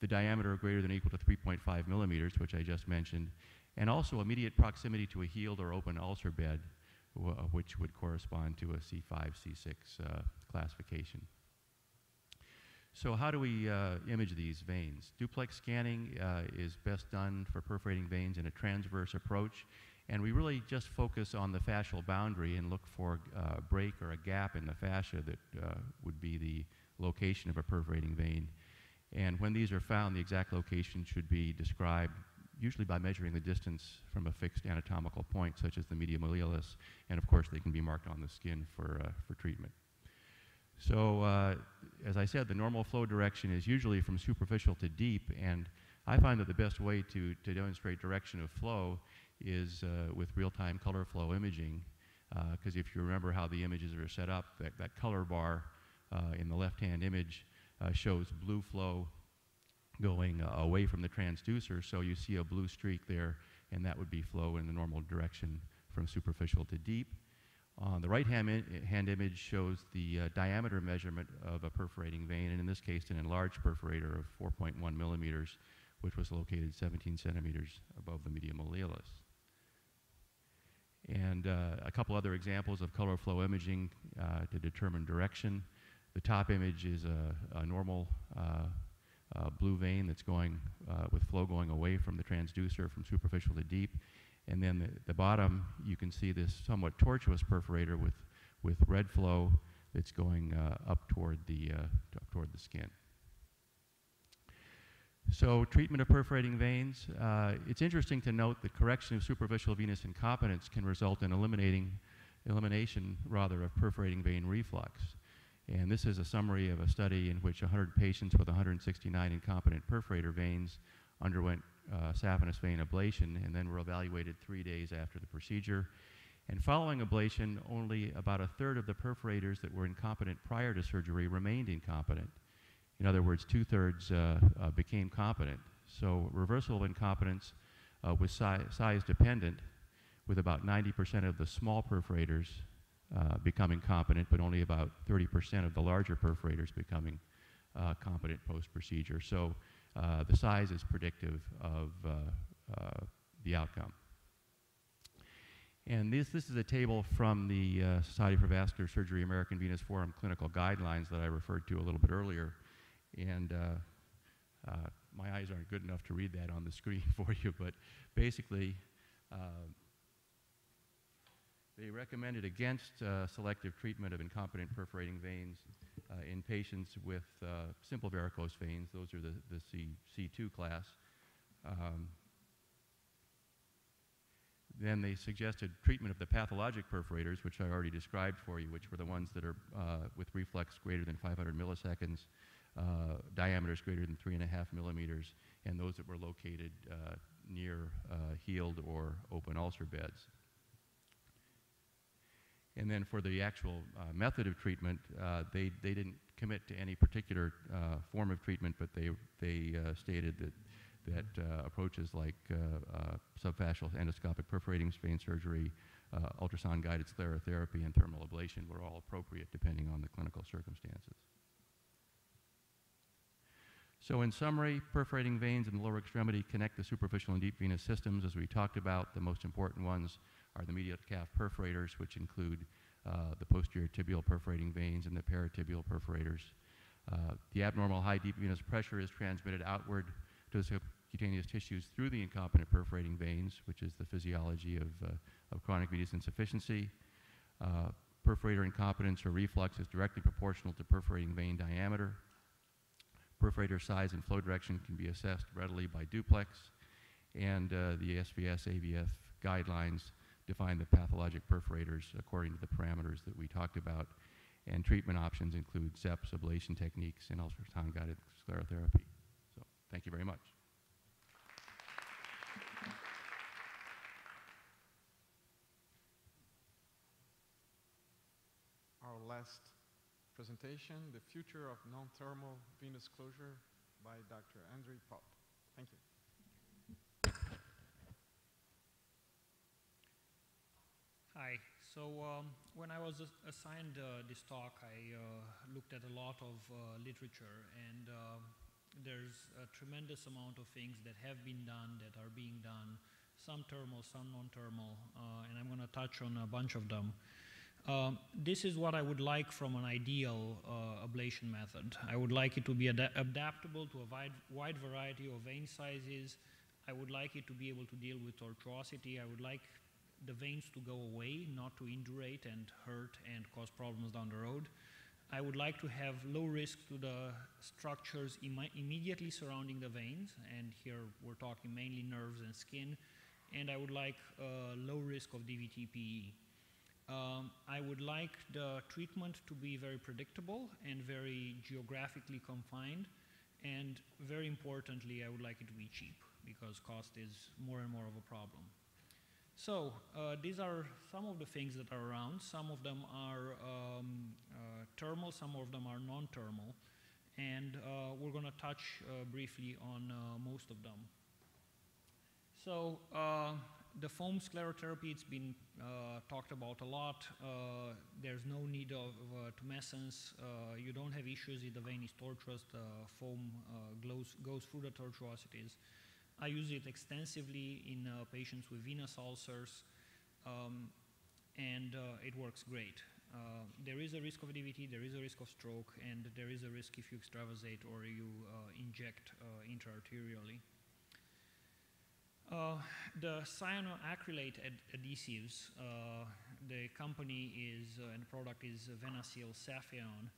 the diameter greater than or equal to 3.5 millimeters, which I just mentioned, and also immediate proximity to a healed or open ulcer bed, which would correspond to a C5, C6 uh, classification. So how do we uh, image these veins? Duplex scanning uh, is best done for perforating veins in a transverse approach, and we really just focus on the fascial boundary and look for uh, a break or a gap in the fascia that uh, would be the location of a perforating vein. And when these are found, the exact location should be described usually by measuring the distance from a fixed anatomical point, such as the medial malleolus, and of course they can be marked on the skin for, uh, for treatment. So, uh, as I said, the normal flow direction is usually from superficial to deep, and I find that the best way to, to demonstrate direction of flow is uh, with real-time color flow imaging, because uh, if you remember how the images are set up, that, that color bar in the left-hand image uh, shows blue flow going uh, away from the transducer, so you see a blue streak there, and that would be flow in the normal direction from superficial to deep. On the right-hand hand image shows the uh, diameter measurement of a perforating vein, and in this case, an enlarged perforator of 4.1 millimeters, which was located 17 centimeters above the medial malleolus. And uh, a couple other examples of color flow imaging uh, to determine direction. The top image is a, a normal uh, uh, blue vein that's going uh, with flow going away from the transducer from superficial to deep. And then the, the bottom, you can see this somewhat tortuous perforator with, with red flow that's going uh, up toward the, uh, up toward the skin. So treatment of perforating veins, uh, it's interesting to note that correction of superficial venous incompetence can result in eliminating, elimination rather of perforating vein reflux. And this is a summary of a study in which 100 patients with 169 incompetent perforator veins underwent uh, saphenous vein ablation and then were evaluated three days after the procedure. And following ablation, only about a third of the perforators that were incompetent prior to surgery remained incompetent. In other words, two thirds uh, uh, became competent. So reversal of incompetence uh, was si size dependent, with about 90% of the small perforators uh, becoming competent, but only about 30% of the larger perforators becoming uh, competent post procedure. So uh, the size is predictive of the outcome. And this, this is a table from the uh, Society for Vascular Surgery American Venous Forum clinical guidelines that I referred to a little bit earlier. And uh, uh, my eyes aren't good enough to read that on the screen for you, but basically, uh, they recommended against uh, selective treatment of incompetent perforating veins uh, in patients with simple varicose veins. Those are the, the C, C2 class. Um, then they suggested treatment of the pathologic perforators, which I already described for you, which were the ones that are uh, with reflux greater than 500 milliseconds, uh, diameters greater than three and a half millimeters, and those that were located uh, near uh, healed or open ulcer beds. And then for the actual uh, method of treatment, uh, they, they didn't commit to any particular form of treatment, but they, they stated that that uh, approaches like uh, uh, subfascial endoscopic perforating vein surgery, ultrasound-guided sclerotherapy, and thermal ablation were all appropriate depending on the clinical circumstances. So in summary, perforating veins in the lower extremity connect the superficial and deep venous systems. As we talked about, the most important ones are the medial calf perforators, which include uh, the posterior tibial perforating veins and the paratibial perforators. Uh, the abnormal high deep venous pressure is transmitted outward to the subcutaneous tissues through the incompetent perforating veins, which is the physiology of, uh, of chronic venous insufficiency. Perforator incompetence or reflux is directly proportional to perforating vein diameter. Perforator size and flow direction can be assessed readily by duplex, and uh, the SVS AVF guidelines define the pathologic perforators according to the parameters that we talked about, and treatment options include SEPS, ablation techniques, and ultrasound-guided sclerotherapy. So, thank you very much. Our last presentation, The Future of Non-Thermal Venous Closure by Dr. Andrew Pop. Thank you. Hi. So um, when I was assigned uh, this talk, I uh, looked at a lot of uh, literature, and uh, there's a tremendous amount of things that have been done, that are being done, some thermal, some non-thermal, uh, and I'm going to touch on a bunch of them. Um, this is what I would like from an ideal uh, ablation method. I would like it to be ad adaptable to a wide, wide variety of vein sizes. I would like it to be able to deal with tortuosity. I would like the veins to go away, not to indurate and hurt and cause problems down the road. I would like to have low risk to the structures Im immediately surrounding the veins, and here we're talking mainly nerves and skin, and I would like uh, low risk of DVT-PE. Um, I would like the treatment to be very predictable and very geographically confined. And very importantly, I would like it to be cheap because cost is more and more of a problem. So uh, these are some of the things that are around. Some of them are um, uh, thermal, some of them are non-thermal. And uh, we're going to touch uh, briefly on uh, most of them. So uh, the foam sclerotherapy, it's been talked about a lot. There's no need of tumescence. You don't have issues if the vein is tortuous. The foam glows, goes through the tortuosities. I use it extensively in uh, patients with venous ulcers, um, and it works great. there is a risk of DVT, there is a risk of stroke, and there is a risk if you extravasate or you inject intraarterially. Uh, the cyanoacrylate ad adhesives, uh, the company is, uh, and product is VenaSeal Sapheon.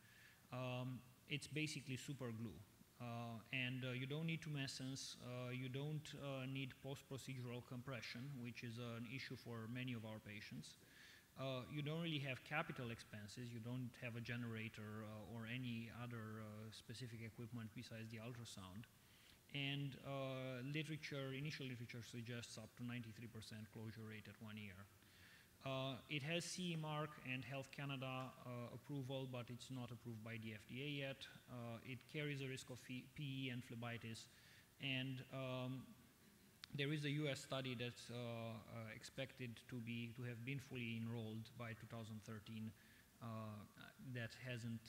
Um, it's basically super glue. Uh, and uh, you don't need tumescence, uh, you don't need post-procedural compression, which is an issue for many of our patients. uh, you don't really have capital expenses. You don't have a generator uh, or any other uh, specific equipment besides the ultrasound. And literature, initial literature suggests up to 93% closure rate at one year. Uh, it has CE mark and Health Canada uh, approval, but it's not approved by the FDA yet. Uh, it carries a risk of PE and phlebitis, and um, there is a U.S. study that's uh, uh, expected to be to have been fully enrolled by 2013 uh, that hasn't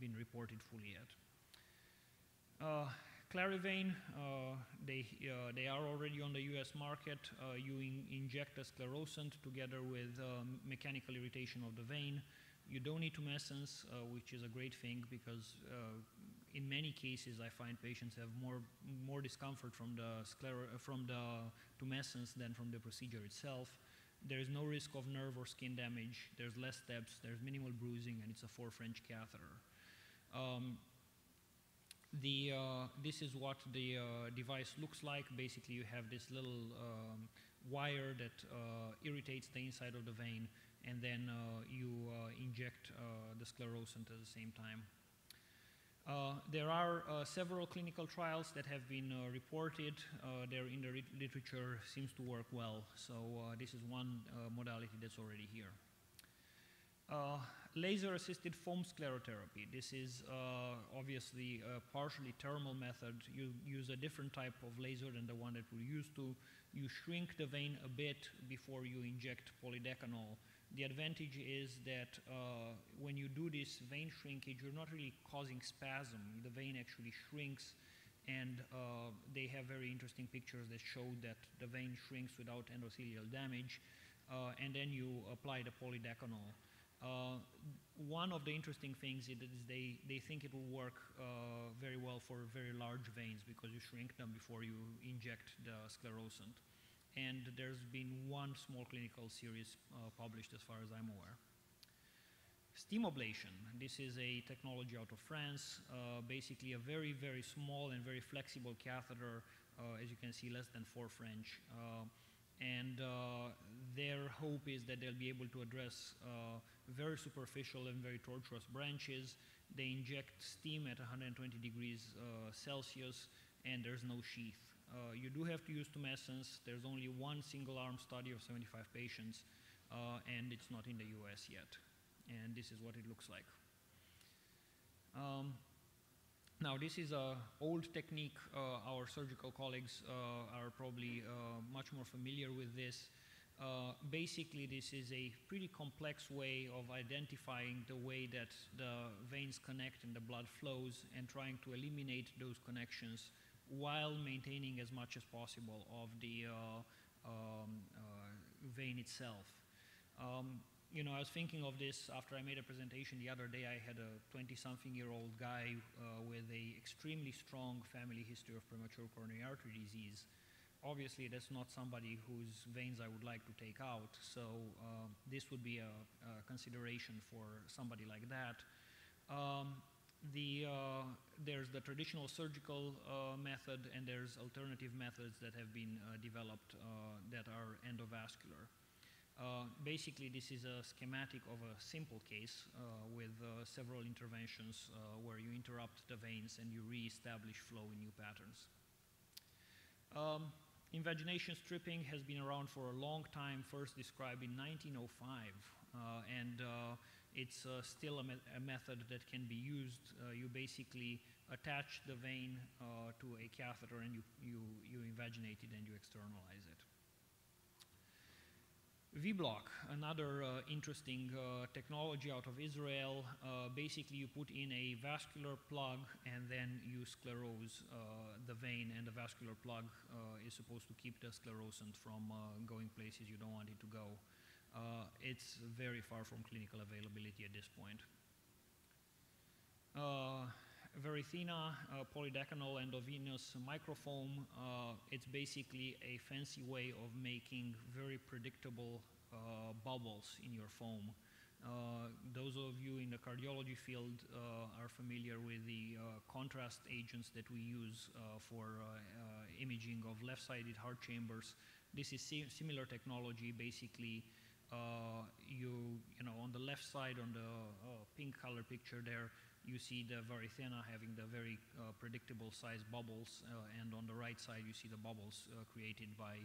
been reported fully yet. ClariVein, uh, they, uh, they are already on the US market. Uh, you in inject a sclerosant together with mechanical irritation of the vein. You don't need tumescence, which is a great thing because in many cases I find patients have more, more discomfort from the, from the tumescence than from the procedure itself. There is no risk of nerve or skin damage. There's less steps. There's minimal bruising, and it's a four French catheter. Um, the, uh, this is what the uh, device looks like. Basically, you have this little um, wire that uh, irritates the inside of the vein, and then uh, you uh, inject uh, the sclerosant at the same time. there are several clinical trials that have been reported. they're in the literature, seems to work well. So this is one modality that's already here. Uh, laser-assisted foam sclerotherapy. This is uh, obviously a partially thermal method. You use a different type of laser than the one that we're used to. You shrink the vein a bit before you inject polidocanol. The advantage is that uh, when you do this vein shrinkage, you're not really causing spasm. The vein actually shrinks, and uh, they have very interesting pictures that show that the vein shrinks without endothelial damage, uh, and then you apply the polidocanol. Uh, one of the interesting things is they, they think it will work uh, very well for very large veins because you shrink them before you inject the sclerosant. And there's been one small clinical series uh, published as far as I'm aware. Steam ablation. This is a technology out of France, uh, basically a very, very small and very flexible catheter, uh, as you can see, less than four French. Uh, and their hope is that they'll be able to address very superficial and very tortuous branches. They inject steam at 120 degrees uh, Celsius, and there's no sheath. Uh, you do have to use tumescence. There's only one single arm study of 75 patients, uh, and it's not in the US yet. And this is what it looks like. Um, now, this is an old technique. Uh, our surgical colleagues uh, are probably much more familiar with this. Uh, basically, this is a pretty complex way of identifying the way that the veins connect and the blood flows and trying to eliminate those connections while maintaining as much as possible of the uh, um, uh, vein itself. Um, you know, I was thinking of this after I made a presentation the other day. I had a 20-something year old guy uh, with a extremely strong family history of premature coronary artery disease. Obviously, that's not somebody whose veins I would like to take out. So um, this would be a, a, consideration for somebody like that. Um, the, uh, there's the traditional surgical uh, method, and there's alternative methods that have been uh, developed uh, that are endovascular. Uh, basically, this is a schematic of a simple case uh, with uh, several interventions uh, where you interrupt the veins and you re-establish flow in new patterns. Um, invagination stripping has been around for a long time, first described in 1905, uh, and uh, it's uh, still a, me a, method that can be used. Uh, you basically attach the vein to a catheter and you, you, you invaginate it and you externalize it. V-Block, another uh, interesting uh, technology out of Israel. Uh, basically, you put in a vascular plug and then you sclerose uh, the vein, and the vascular plug uh, is supposed to keep the sclerosant from uh, going places you don't want it to go. it's very far from clinical availability at this point. Varithena uh, polidocanol endovenous microfoam. Uh, it's basically a fancy way of making very predictable uh, bubbles in your foam. Uh, those of you in the cardiology field uh, are familiar with the uh, contrast agents that we use for imaging of left-sided heart chambers. This is si similar technology, basically you, you know, on the left side, on the pink color picture there, you see the varithena having the very uh, predictable size bubbles, uh, and on the right side, you see the bubbles uh, created by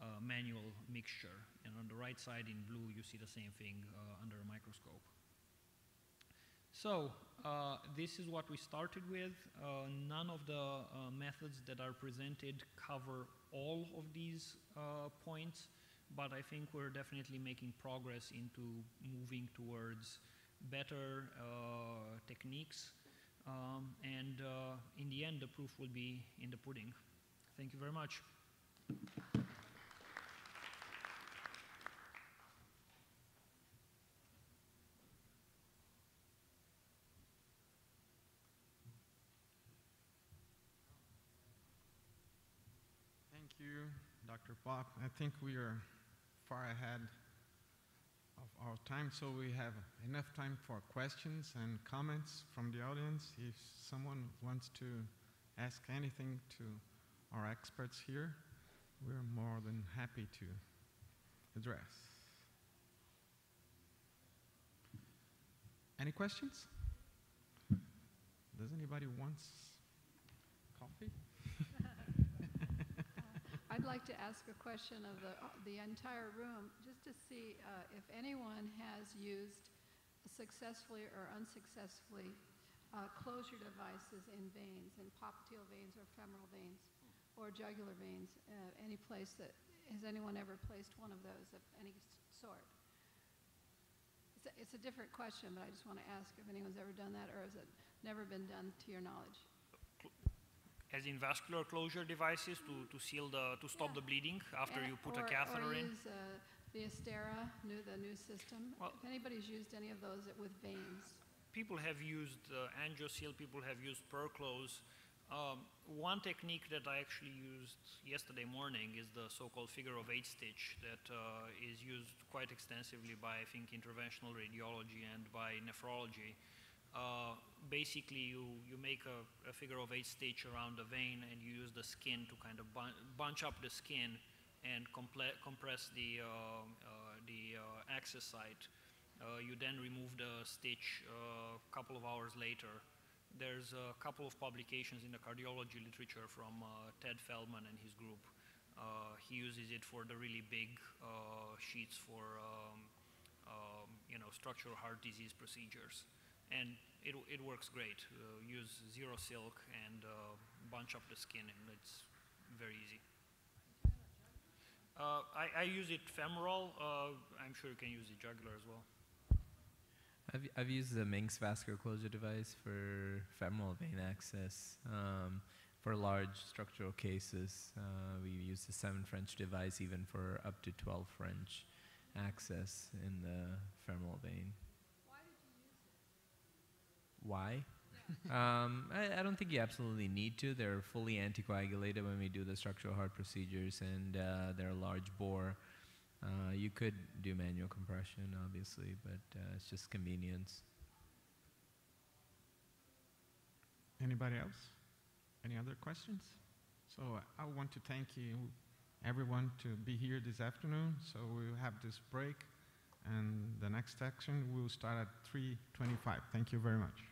uh, manual mixture. And on the right side in blue, you see the same thing under a microscope. So uh, this is what we started with. Uh, none of the uh, methods that are presented cover all of these points, but I think we're definitely making progress into moving towards better uh, techniques. Um, and uh, in the end, the proof will be in the pudding. Thank you very much. Thank you, Dr. Pop. I think we are far ahead of our time, so we have enough time for questions and comments from the audience. If someone wants to ask anything to our experts here, we're more than happy to address. Any questions? Does anybody want coffee? I'd like to ask a question of the, the entire room, just to see uh, if anyone has used successfully or unsuccessfully uh, closure devices in veins, in popliteal veins or femoral veins or jugular veins, uh, any place that, has anyone ever placed one of those of any sort? It's a, it's a different question, but I just want to ask if anyone's ever done that or has it never been done to your knowledge? As in vascular closure devices to, to seal the to stop yeah. the bleeding after and, you put or, a catheter or in. Use, uh, the Astera, new, the new system. Well, if anybody's used any of those with veins. People have used uh, AngioSeal, people have used PerClose. Um, one technique that I actually used yesterday morning is the so-called figure of eight stitch that uh, is used quite extensively by, I think, interventional radiology and by nephrology. Uh, basically you, you make a, a, figure of eight stitch around the vein and you use the skin to kind of bun bunch up the skin and compress the, uh, uh, the uh, access site. Uh, you then remove the stitch a couple of hours later. There's a couple of publications in the cardiology literature from Ted Feldman and his group. he uses it for the really big sheets for um, um, you know, structural heart disease procedures and it, it works great. Uh, use zero silk and uh, bunch up the skin, and it's very easy. Uh, I, I, use it femoral. Uh, I'm sure you can use it jugular as well. I've, I've used the Mynx vascular closure device for femoral vein access. Um, for large structural cases, uh, we use the 7 French device even for up to 12 French access in the femoral vein. Why? um, I, I, don't think you absolutely need to. They're fully anticoagulated when we do the structural heart procedures, and uh, they're a large bore. Uh, you could do manual compression, obviously, but uh, it's just convenience. Anybody else? Any other questions? So I want to thank you, everyone, to be here this afternoon. So we'll have this break, and the next section will start at 3:25. Thank you very much.